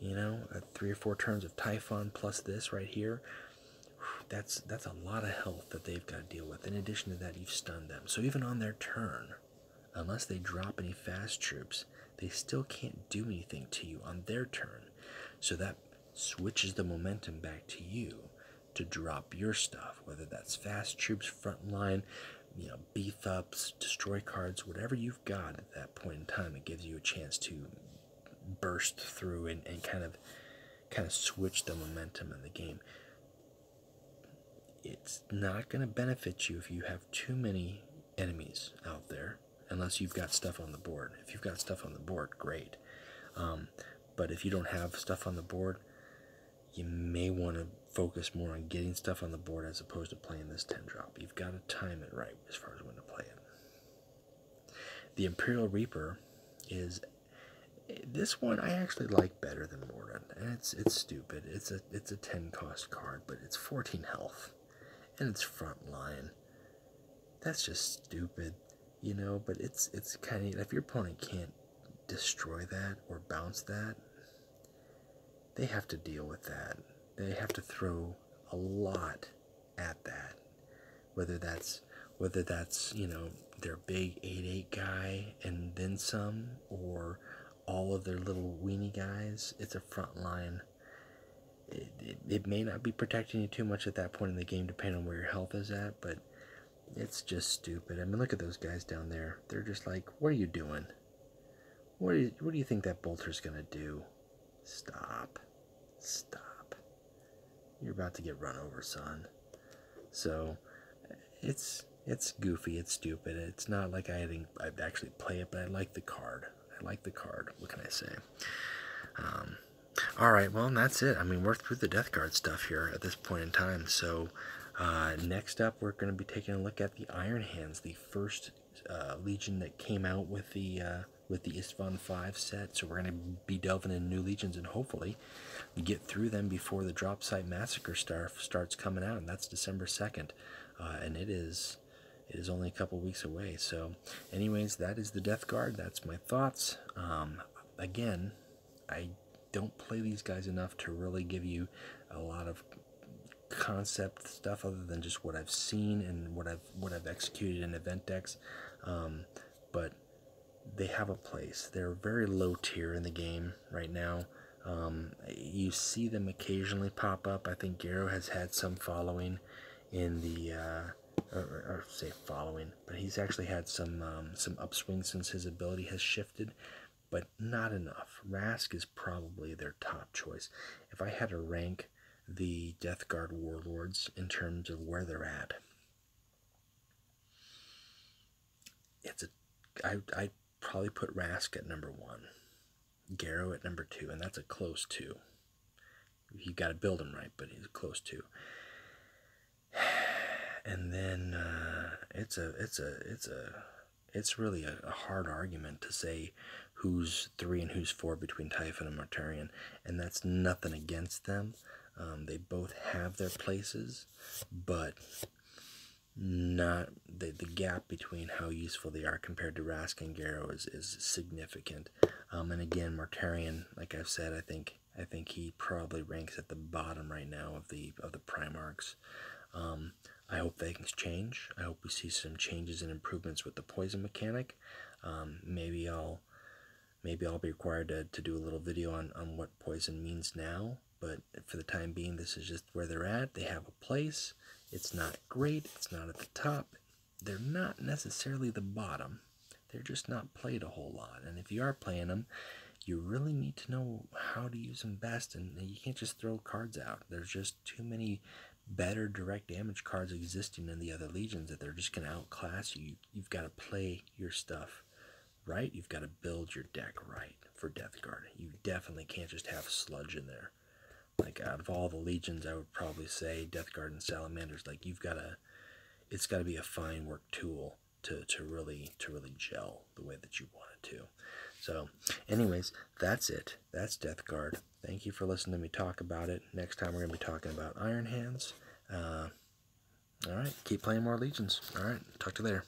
you know, three or four turns of Typhon plus this right here, that's that's a lot of health that they've got to deal with. In addition to that, you've stunned them. So even on their turn, unless they drop any fast troops, they still can't do anything to you on their turn. So that switches the momentum back to you to drop your stuff, whether that's fast troops, front line, you know, beef ups, destroy cards, whatever you've got at that point in time, it gives you a chance to burst through and, and kind of kind of switch the momentum in the game. It's not going to benefit you if you have too many enemies out there, unless you've got stuff on the board. If you've got stuff on the board, great. Um, but if you don't have stuff on the board, you may want to focus more on getting stuff on the board as opposed to playing this 10 drop. You've got to time it right as far as when to play it. The Imperial Reaper is this one I actually like better than Mordant, and it's it's stupid. It's a it's a 10 cost card, but it's 14 health, and it's front line. That's just stupid, you know. But it's it's kind of if your opponent can't destroy that or bounce that, they have to deal with that. They have to throw a lot at that. Whether that's whether that's, you know, their big 8-8 guy and then some or all of their little weenie guys, it's a front line. It, it, it, may not be protecting you too much at that point in the game, depending on where your health is at, but it's just stupid. I mean, look at those guys down there. They're just like, what are you doing? What do you, what do you think that bolter's going to do? Stop. Stop. You're about to get run over, son. So, it's it's goofy, it's stupid. It's not like I didn't I'd actually play it, but I like the card. I like the card. What can I say? Um, all right, well, and that's it. I mean, we're through the Death Guard stuff here at this point in time. So, uh, next up, we're going to be taking a look at the Iron Hands, the first uh, Legion that came out with the uh, with the Isstvan 5 set. So we're going to be delving in new legions and hopefully get through them before the Drop Site Massacre star starts coming out, and that's December 2nd. Uh, and it is it is only a couple weeks away. So, anyways, that is the Death Guard. That's my thoughts. Um, again, I don't play these guys enough to really give you a lot of concept stuff other than just what I've seen and what I've what I've executed in event decks. Um, but they have a place. They're very low tier in the game right now. Um, you see them occasionally pop up. I think Garro has had some following in the, uh, or, or, say following, but he's actually had some um, some upswing since his ability has shifted, but not enough. Rask is probably their top choice. If I had to rank the Death Guard warlords in terms of where they're at, it's a I I probably put Rask at number one, Garro at number two, and that's a close two. You've got to build him right, but he's close two. And then uh, it's a it's a it's a it's really a, a, hard argument to say who's three and who's four between Typhon and Mortarion, and that's nothing against them. Um, they both have their places, but not the, the gap between how useful they are compared to Rask and Garro is, is significant. Um, and again, Mortarion, like I've said, I think I think he probably ranks at the bottom right now of the of the Primarchs. Um, I hope things change. I hope we see some changes and improvements with the poison mechanic. Um, maybe I'll maybe I'll be required to, to do a little video on, on what poison means now. But for the time being, this is just where they're at. They have a place. It's not great. It's not at the top. They're not necessarily the bottom. They're just not played a whole lot. And if you are playing them, you really need to know how to use them best. And you can't just throw cards out. There's just too many better direct damage cards existing in the other legions that they're just going to outclass you. You've got to play your stuff right, you've got to build your deck right for Death Guard. You definitely can't just have sludge in there. Like out of all the legions, I would probably say Death Guard and Salamanders. Like you've got to, it's got to be a fine work tool to to really to really gel the way that you want it to. So, anyways, that's it. That's Death Guard. Thank you for listening to me talk about it. Next time we're gonna be talking about Iron Hands. Uh, all right, keep playing more Legions. All right, talk to you later.